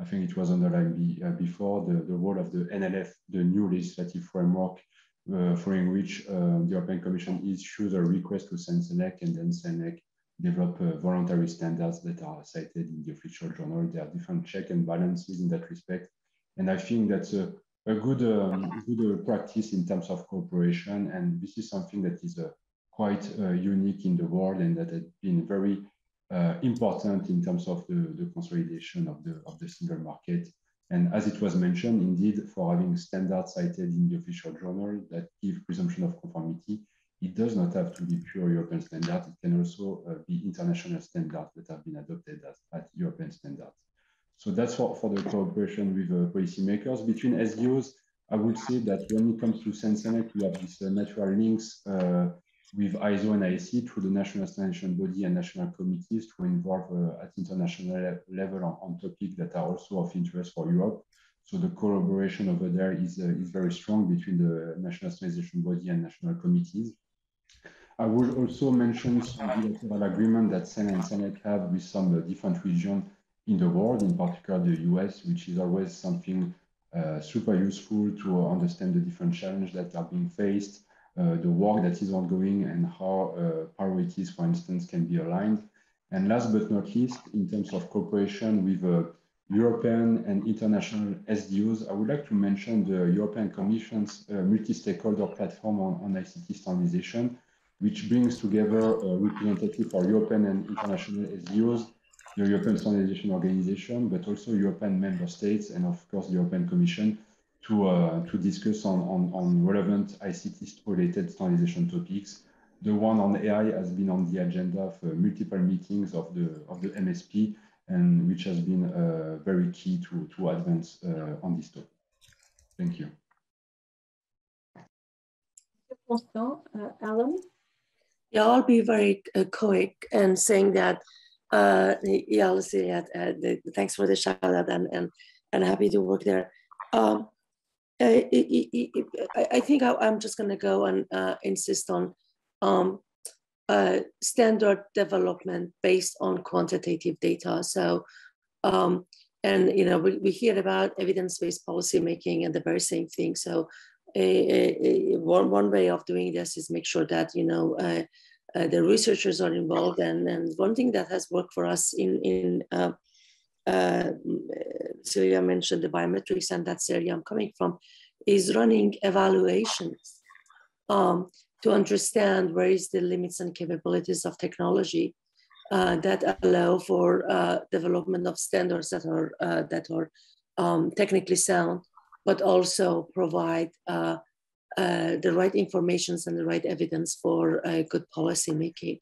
I think it was underlined be, uh, before the, the role of the NLF, the new legislative framework, following which uh, the European Commission issues a request to CEN-CENELEC and then CENELEC develop uh, voluntary standards that are cited in the official journal. There are different check and balances in that respect. And I think that's a, a good, um, good uh, practice in terms of cooperation. And this is something that is uh, quite uh, unique in the world and that has been very uh, important in terms of the, the consolidation of the, of the single market. And as it was mentioned, indeed, for having standards cited in the official journal that give presumption of conformity, it does not have to be pure European standard. It can also uh, be international standards that have been adopted as, at European standards. So that's for, for the cooperation with uh, policymakers. Between SDOs, I would say that when it comes to CEN-CENELEC, we have these uh, natural links uh, with ISO and IEC through the national standardization body and national committees to involve uh, at international level on, on, topics that are also of interest for Europe. So the collaboration over there is, uh, is very strong between the national standardization body and national committees. I will also mention some bilateral agreement that CEN and CENELEC have with some uh, different regions in the world, in particular the US, which is always something uh, super useful to understand the different challenges that are being faced, the work that is ongoing, and how uh, priorities, for instance, can be aligned. And last but not least, in terms of cooperation with uh, European and international SDOs, I would like to mention the European Commission's uh, multi-stakeholder platform on, on ICT standardization, which brings together a representative for European and international SDOs, the European Standardization Organization, but also European member states, and of course the European Commission to, uh, to discuss on, on, on relevant ICT-related standardization topics. The one on AI has been on the agenda for multiple meetings of the, of the MSP, and which has been uh, very key to, to advance uh, on this topic. Thank you. Uh, Elham? Yeah, I'll be very uh, quick and saying that, uh, yeah, let's see, uh, the, thanks for the shout out and, and, and happy to work there. Um, I, I, I think I, am just going to go and uh, insist on um, uh, standard development based on quantitative data. So, um, and you know, we, we hear about evidence-based policy making and the very same thing. So a, a, one, one way of doing this is make sure that you know uh, uh, the researchers are involved and, and one thing that has worked for us in in uh, uh Sylvia mentioned the biometrics and that's area I'm coming from is running evaluations um, to understand where is the limits and capabilities of technology uh, that allow for uh, development of standards that are that are um, technically sound but also provide uh, uh, the right informations and the right evidence for uh, good policy making.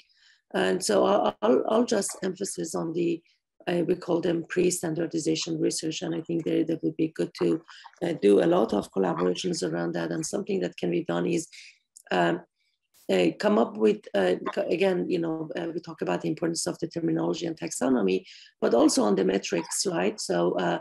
And so I'll, I'll, I'll just emphasize on the, uh, we call them pre-standardization research. And I think that, that would be good to uh, do a lot of collaborations around that. And something that can be done is um, uh, come up with, uh, again, you know, uh, we talk about the importance of the terminology and taxonomy, but also on the metrics, right? So uh,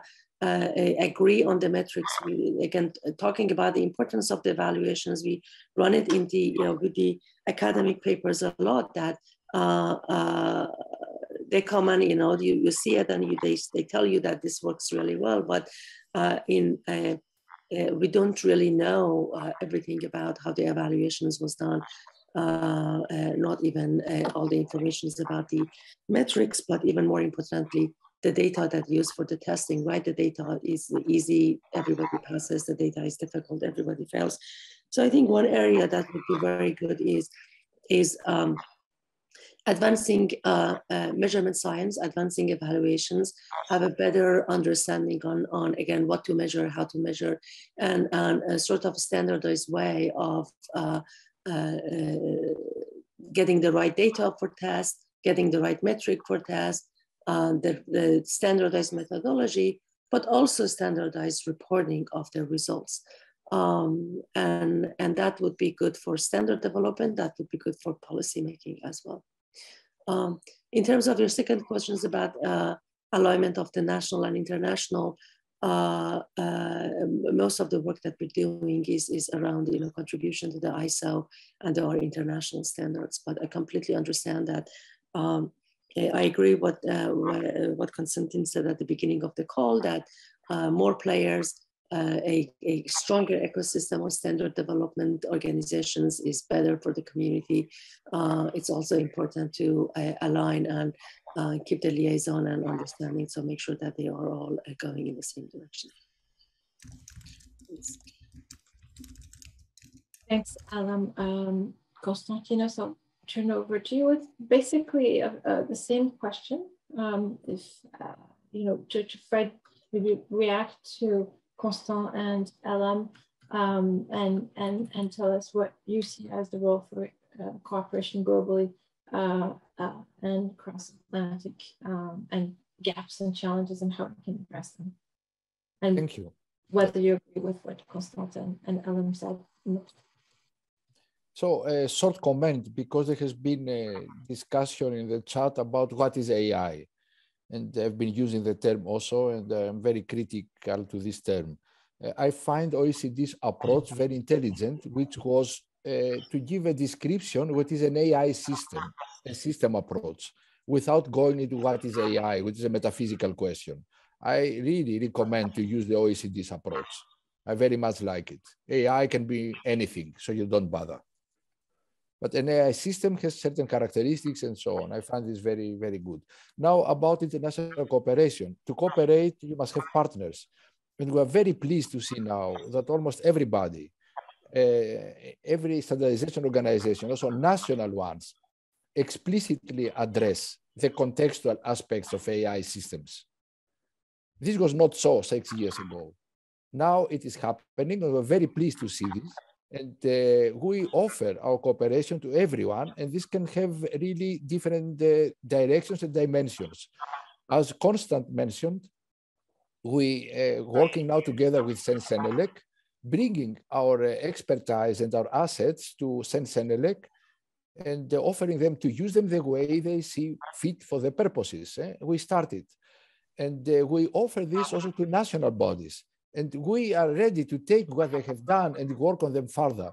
agree on the metrics. We, again, talking about the importance of the evaluations, we run it in the, you know, with the academic papers a lot that uh, uh, they come and, you know, you, you see it and you, they, they tell you that this works really well, but uh, in uh, uh, we don't really know uh, everything about how the evaluations was done. Uh, uh, not even all the information is about the metrics, but even more importantly, the data that used for the testing, right? The data is easy, everybody passes, the data is difficult, everybody fails. So I think one area that would be very good is, is um, advancing uh, uh, measurement science, advancing evaluations, have a better understanding on, on again, what to measure, how to measure, and, and a sort of standardized way of uh, uh, uh getting the right data for test, getting the right metric for test, uh, the, the standardized methodology, but also standardized reporting of the results. Um, and, and that would be good for standard development, that would be good for policy making as well. Um, in terms of your second questions about uh, alignment of the national and international, uh, uh, most of the work that we're doing is, is around you know, contribution to the ISO and our international standards. But I completely understand that um, I agree what, uh, what Konstantin said at the beginning of the call, that uh, more players uh, a, a, stronger ecosystem of standard development organizations is better for the community. Uh, it's also important to uh, align and uh, keep the liaison and understanding, so make sure that they are all uh, going in the same direction. Thanks, Elham. Um, Konstantinos, I'll turn over to you with basically uh, the same question. Um, if, you know, to Fred, maybe react to Constant and Elham, um, and, and, and tell us what you see as the role for uh, cooperation globally uh, uh, and cross-Atlantic um, and gaps and challenges and how we can address them. And Thank you. Whether you agree with what Constant and, and said. So a short comment, because there has been a discussion in the chat about what is AI and I've been using the term also, and I'm very critical to this term. Uh, I find OECD's approach very intelligent, which was uh, to give a description what is an AI system, a system approach, without going into what is AI, which is a metaphysical question. I really recommend to use the OECD's approach. I very much like it. AI can be anything, so you don't bother. But an AI system has certain characteristics and so on. I find this very, very good. Now about international cooperation. To cooperate, you must have partners. And we are very pleased to see now that almost everybody, uh, every standardization organization, also national ones, explicitly address the contextual aspects of AI systems. This was not so six years ago. Now it is happening, and we're very pleased to see this. And uh, we offer our cooperation to everyone, and this can have really different uh, directions and dimensions. As Constant mentioned, we uh, working now together with CEN-CENELEC, bringing our uh, expertise and our assets to CEN-CENELEC and offering them to use them the way they see fit for the purposes. Eh? We started. And uh, we offer this also to national bodies. And we are ready to take what they have done and work on them further.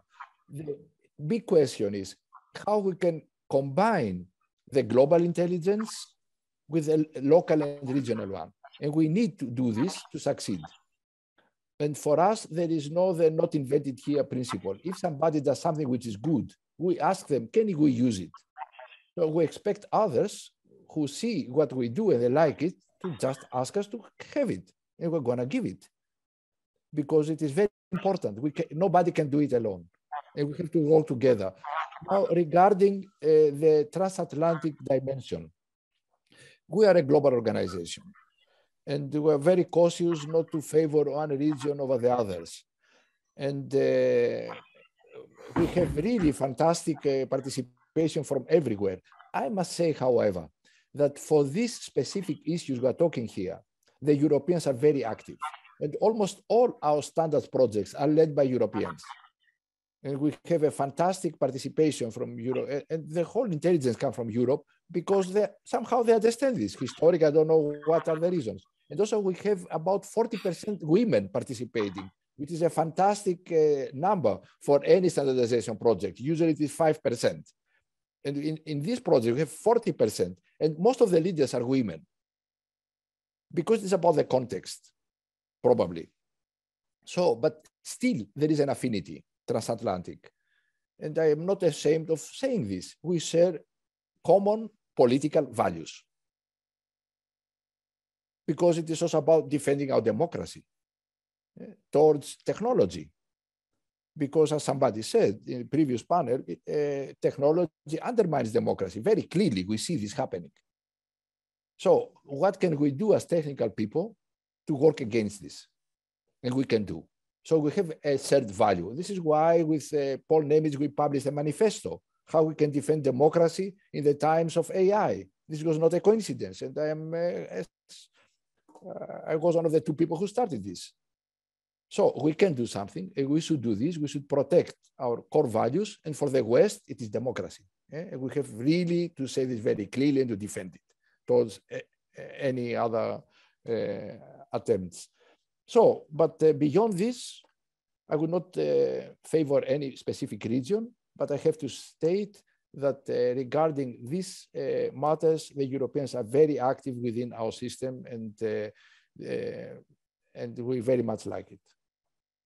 The big question is how we can combine the global intelligence with a local and regional one. And we need to do this to succeed. And for us, there is no the not invented here principle. If somebody does something which is good, we ask them, can we use it? So we expect others who see what we do and they like it to just ask us to have it. And we're going to give it because it is very important. We can, nobody can do it alone, and we have to work together. Now, regarding uh, the transatlantic dimension, we are a global organization, and we are very cautious not to favor one region over the others. And uh, we have really fantastic uh, participation from everywhere. I must say, however, that for these specific issues we are talking here, the Europeans are very active. And almost all our standard projects are led by Europeans. And we have a fantastic participation from Europe. And the whole intelligence comes from Europe because they, somehow they understand this. Historic, I don't know what are the reasons. And also we have about 40% women participating, which is a fantastic uh, number for any standardization project. Usually it is 5%. And in, in this project, we have 40%. And most of the leaders are women because it's about the context probably. So, but Still, there is an affinity transatlantic. And I am not ashamed of saying this. We share common political values because it is also about defending our democracy uh, towards technology. Because as somebody said in the previous panel, uh, technology undermines democracy. Very clearly, we see this happening. So what can we do as technical people to work against this? And we can do. So we have a shared value. This is why with uh, Paul Nemitz, we published a manifesto, how we can defend democracy in the times of AI. This was not a coincidence. And I am, uh, uh, I was one of the two people who started this. So we can do something. And we should do this. We should protect our core values. And for the West, it is democracy. And we have really to say this very clearly and to defend it towards uh, any other uh, attempts. So, but uh, beyond this, I would not uh, favor any specific region, but I have to state that uh, regarding these uh, matters, the Europeans are very active within our system and, uh, uh, and we very much like it.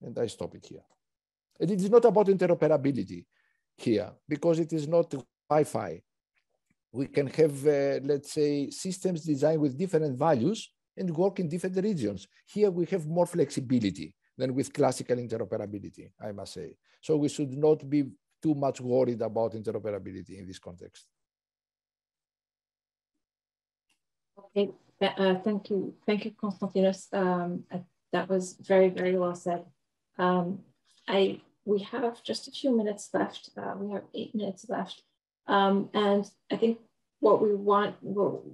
And I stop it here. And it is not about interoperability here because it is not Wi-Fi. We can have, let's say, systems designed with different values and work in different regions. Here we have more flexibility than with classical interoperability, I must say. So we should not be too much worried about interoperability in this context. Okay, uh, thank you. Thank you, Konstantinos. Um, uh, that was very, very well said. Um, I We have just a few minutes left. Uh, we have eight minutes left. Um, and I think what we want, well,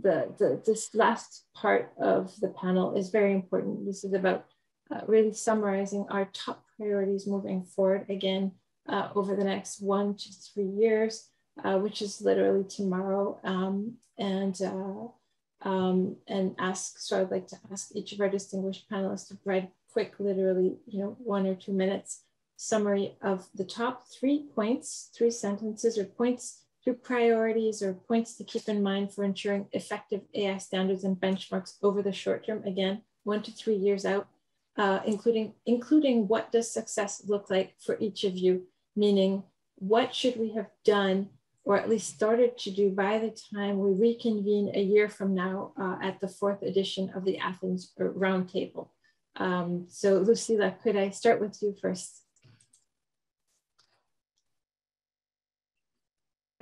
the, the, this last part of the panel is very important. This is about uh, really summarizing our top priorities moving forward again uh, over the next one to three years, uh, which is literally tomorrow. Um, and uh, um, and ask, so I'd like to ask each of our distinguished panelists to provide quick, literally, you know, one or two minutes summary of the top three points, three sentences or points through priorities or points to keep in mind for ensuring effective AI standards and benchmarks over the short term, again, one to three years out, uh, including, including what does success look like for each of you, meaning what should we have done or at least started to do by the time we reconvene a year from now uh, at the fourth edition of the Athens Roundtable. Um, so Lucilla, could I start with you first?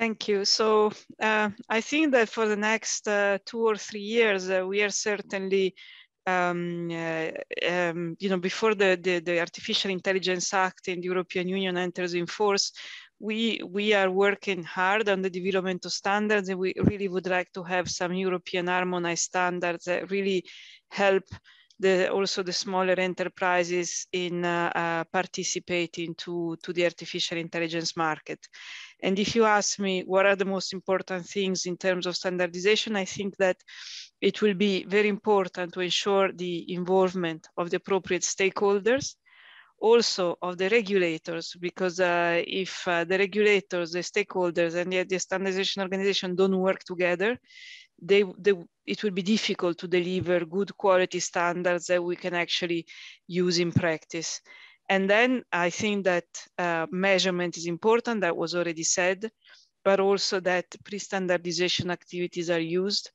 Thank you. So uh, I think that for the next uh, two or three years, uh, we are certainly, um, uh, um, you know, before the, the, the, Artificial Intelligence Act in the European Union enters in force, we, we are working hard on the development of standards and we really would like to have some European harmonized standards that really help the, also the smaller enterprises in uh, uh, participating to, to the artificial intelligence market. And if you ask me what are the most important things in terms of standardization, I think that it will be very important to ensure the involvement of the appropriate stakeholders, also of the regulators, because uh, if uh, the regulators, the stakeholders, and the, the standardization organization don't work together, they, they, it will be difficult to deliver good quality standards that we can actually use in practice. And then I think that uh, measurement is important, that was already said, but also that pre-standardization activities are used.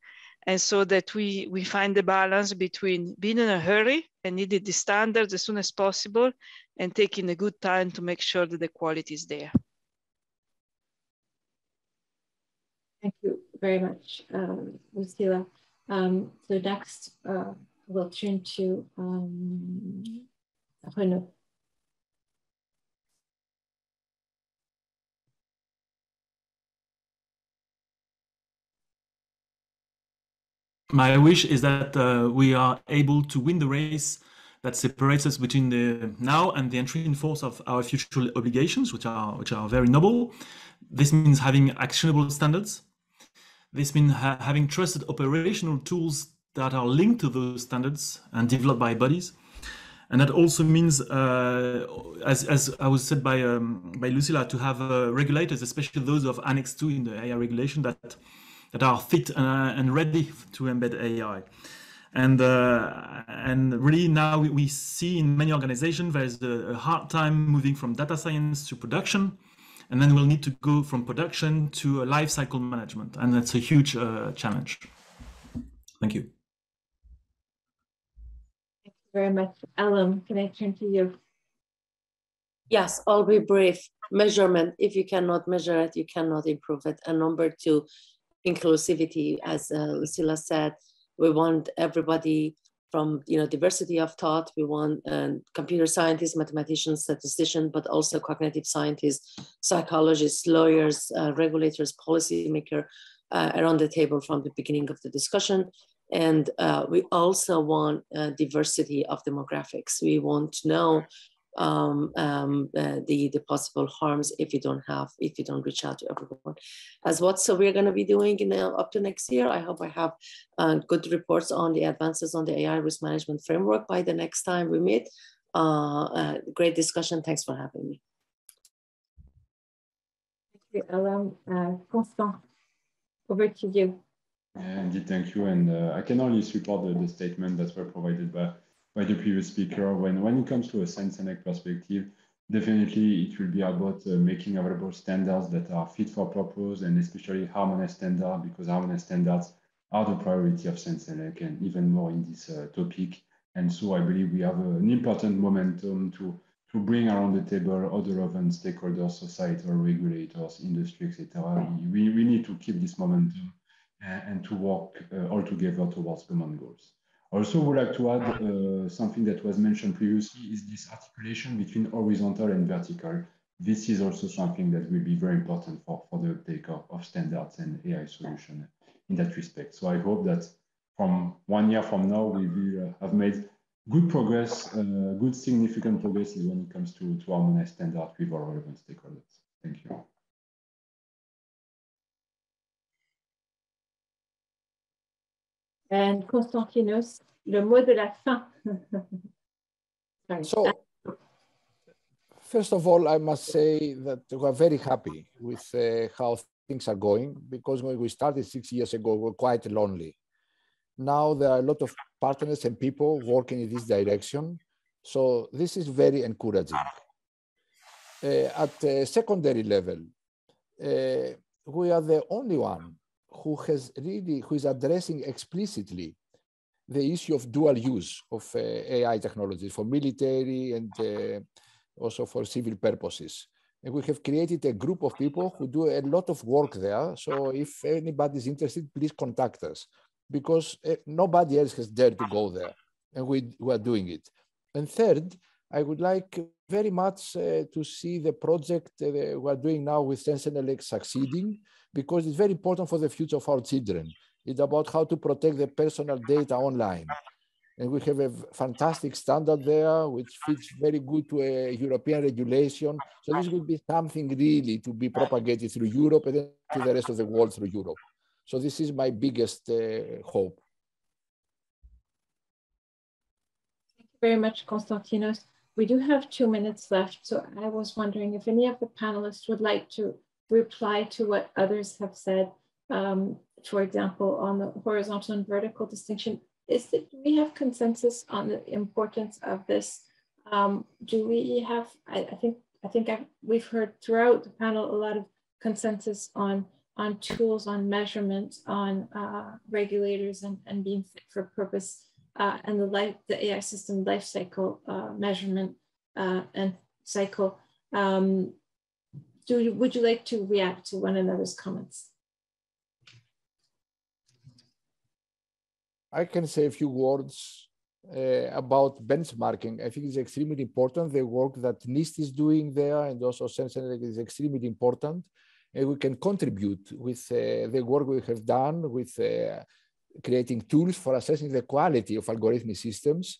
And so that we, we find the balance between being in a hurry and needing the standards as soon as possible and taking a good time to make sure that the quality is there. Thank you very much, um, Lucilla. Um, so next, uh, we'll turn to um, Renaud. My wish is that uh, we are able to win the race that separates us between the now and the entry in force of our future obligations, which are which are very noble. This means having actionable standards this means ha having trusted operational tools that are linked to those standards and developed by bodies. And that also means, uh, as, as I was said by, um, by Lucilla, to have uh, regulators, especially those of Annex 2 in the AI regulation, that, that are fit and, uh, and ready to embed AI. And, uh, and really now we, we, see in many organizations there's a, a hard time moving from data science to production. And then we'll need to go from production to a life cycle management. And that's a huge uh, challenge. Thank you. Thank you very much. Elham, can I turn to you? Yes, I'll be brief. Measurement, if you cannot measure it, you cannot improve it. And number two, inclusivity, as uh, Lucilla said, we want everybody from you know diversity of thought. We want uh, computer scientists mathematicians statisticians but also cognitive scientists psychologists lawyers uh, regulators policymaker uh, around the table from the beginning of the discussion. And uh, we also want uh, diversity of demographics. We want to know um, um, uh, the, the possible harms if you don't have, if you don't reach out to everyone. As what, so we're gonna be doing in the, up to next year. I hope I have uh, good reports on the advances on the AI risk management framework by the next time we meet. Uh, uh great discussion, thanks for having me. Thank you, Elham. Uh, Constant, over to you. Yeah, indeed, thank you. And uh, I can only support the, the statement that were provided by by the previous speaker. When, when it comes to a CEN-CENELEC perspective, definitely it will be about uh, making available standards that are fit for purpose and especially harmonized standards because harmonized standards are the priority of CEN-CENELEC and even more in this uh, topic. And so I believe we have an important momentum to, to bring around the table other relevant stakeholders, societal regulators, industry, etc. We, we need to keep this momentum and, and to work uh, all together towards common goals. Also would like to add uh, something that was mentioned previously is this articulation between horizontal and vertical. This is also something that will be very important for, for the uptake of, of standards and AI solution in that respect. So I hope that from one year from now, we will have made good progress, uh, good significant progress when it comes to, to harmonize standards with our relevant stakeholders. Thank you. And Konstantinos, le mot de la fin. so, first of all, I must say that we are very happy with uh, how things are going because when we started six years ago, we were quite lonely. Now there are a lot of partners and people working in this direction. So this is very encouraging. Uh, at the secondary level, uh, we are the only one who has really, who is addressing explicitly the issue of dual use of uh, AI technologies for military and uh, also for civil purposes. And we have created a group of people who do a lot of work there. So if anybody is interested, please contact us because uh, nobody else has dared to go there and we, we are doing it. And third, I would like very much uh, to see the project uh, we are doing now with CEN-CENELEC succeeding because it's very important for the future of our children. It's about how to protect the personal data online. And we have a fantastic standard there, which fits very good to a European regulation. So this will be something really to be propagated through Europe and then to the rest of the world through Europe. So this is my biggest uh, hope. Thank you very much, Konstantinos. We do have two minutes left, so I was wondering if any of the panelists would like to reply to what others have said. Um, for example, on the horizontal and vertical distinction, is that do we have consensus on the importance of this? Um, do we have? I, I think I think I've, we've heard throughout the panel a lot of consensus on on tools, on measurement, on uh, regulators, and, and being fit for purpose uh, and the life, the AI system life cycle uh, measurement uh, and cycle. Um, do you, would you like to react to one another's comments? I can say a few words uh, about benchmarking. I think it's extremely important. The work that NIST is doing there and also CEN-CENELEC is extremely important. And we can contribute with uh, the work we have done with uh, creating tools for assessing the quality of algorithmic systems.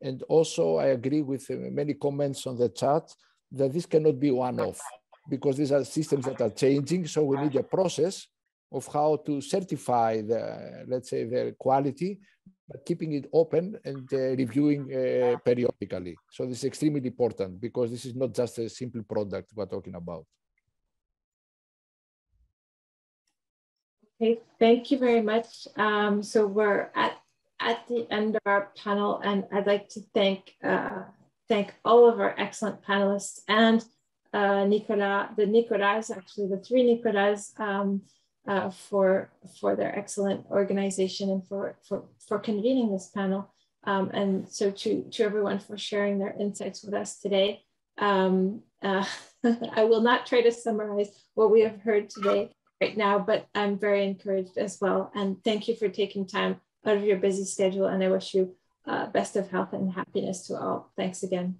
And also, I agree with uh, many comments on the chat that this cannot be one-off because these are systems that are changing. So we need a process of how to certify the, let's say, the quality, but keeping it open and uh, reviewing uh, periodically. So this is extremely important because this is not just a simple product we're talking about. Okay, thank you very much. Um, so we're at at the end of our panel, and I'd like to thank uh, thank all of our excellent panelists and uh, Nicolas, the Nicolas, actually the three Nicolas, um, uh, for for their excellent organization and for for for convening this panel. Um, and so to to everyone for sharing their insights with us today. Um, uh, I will not try to summarize what we have heard today right now, but I'm very encouraged as well. And thank you for taking time out of your busy schedule. And I wish you uh, best of health and happiness to all. Thanks again.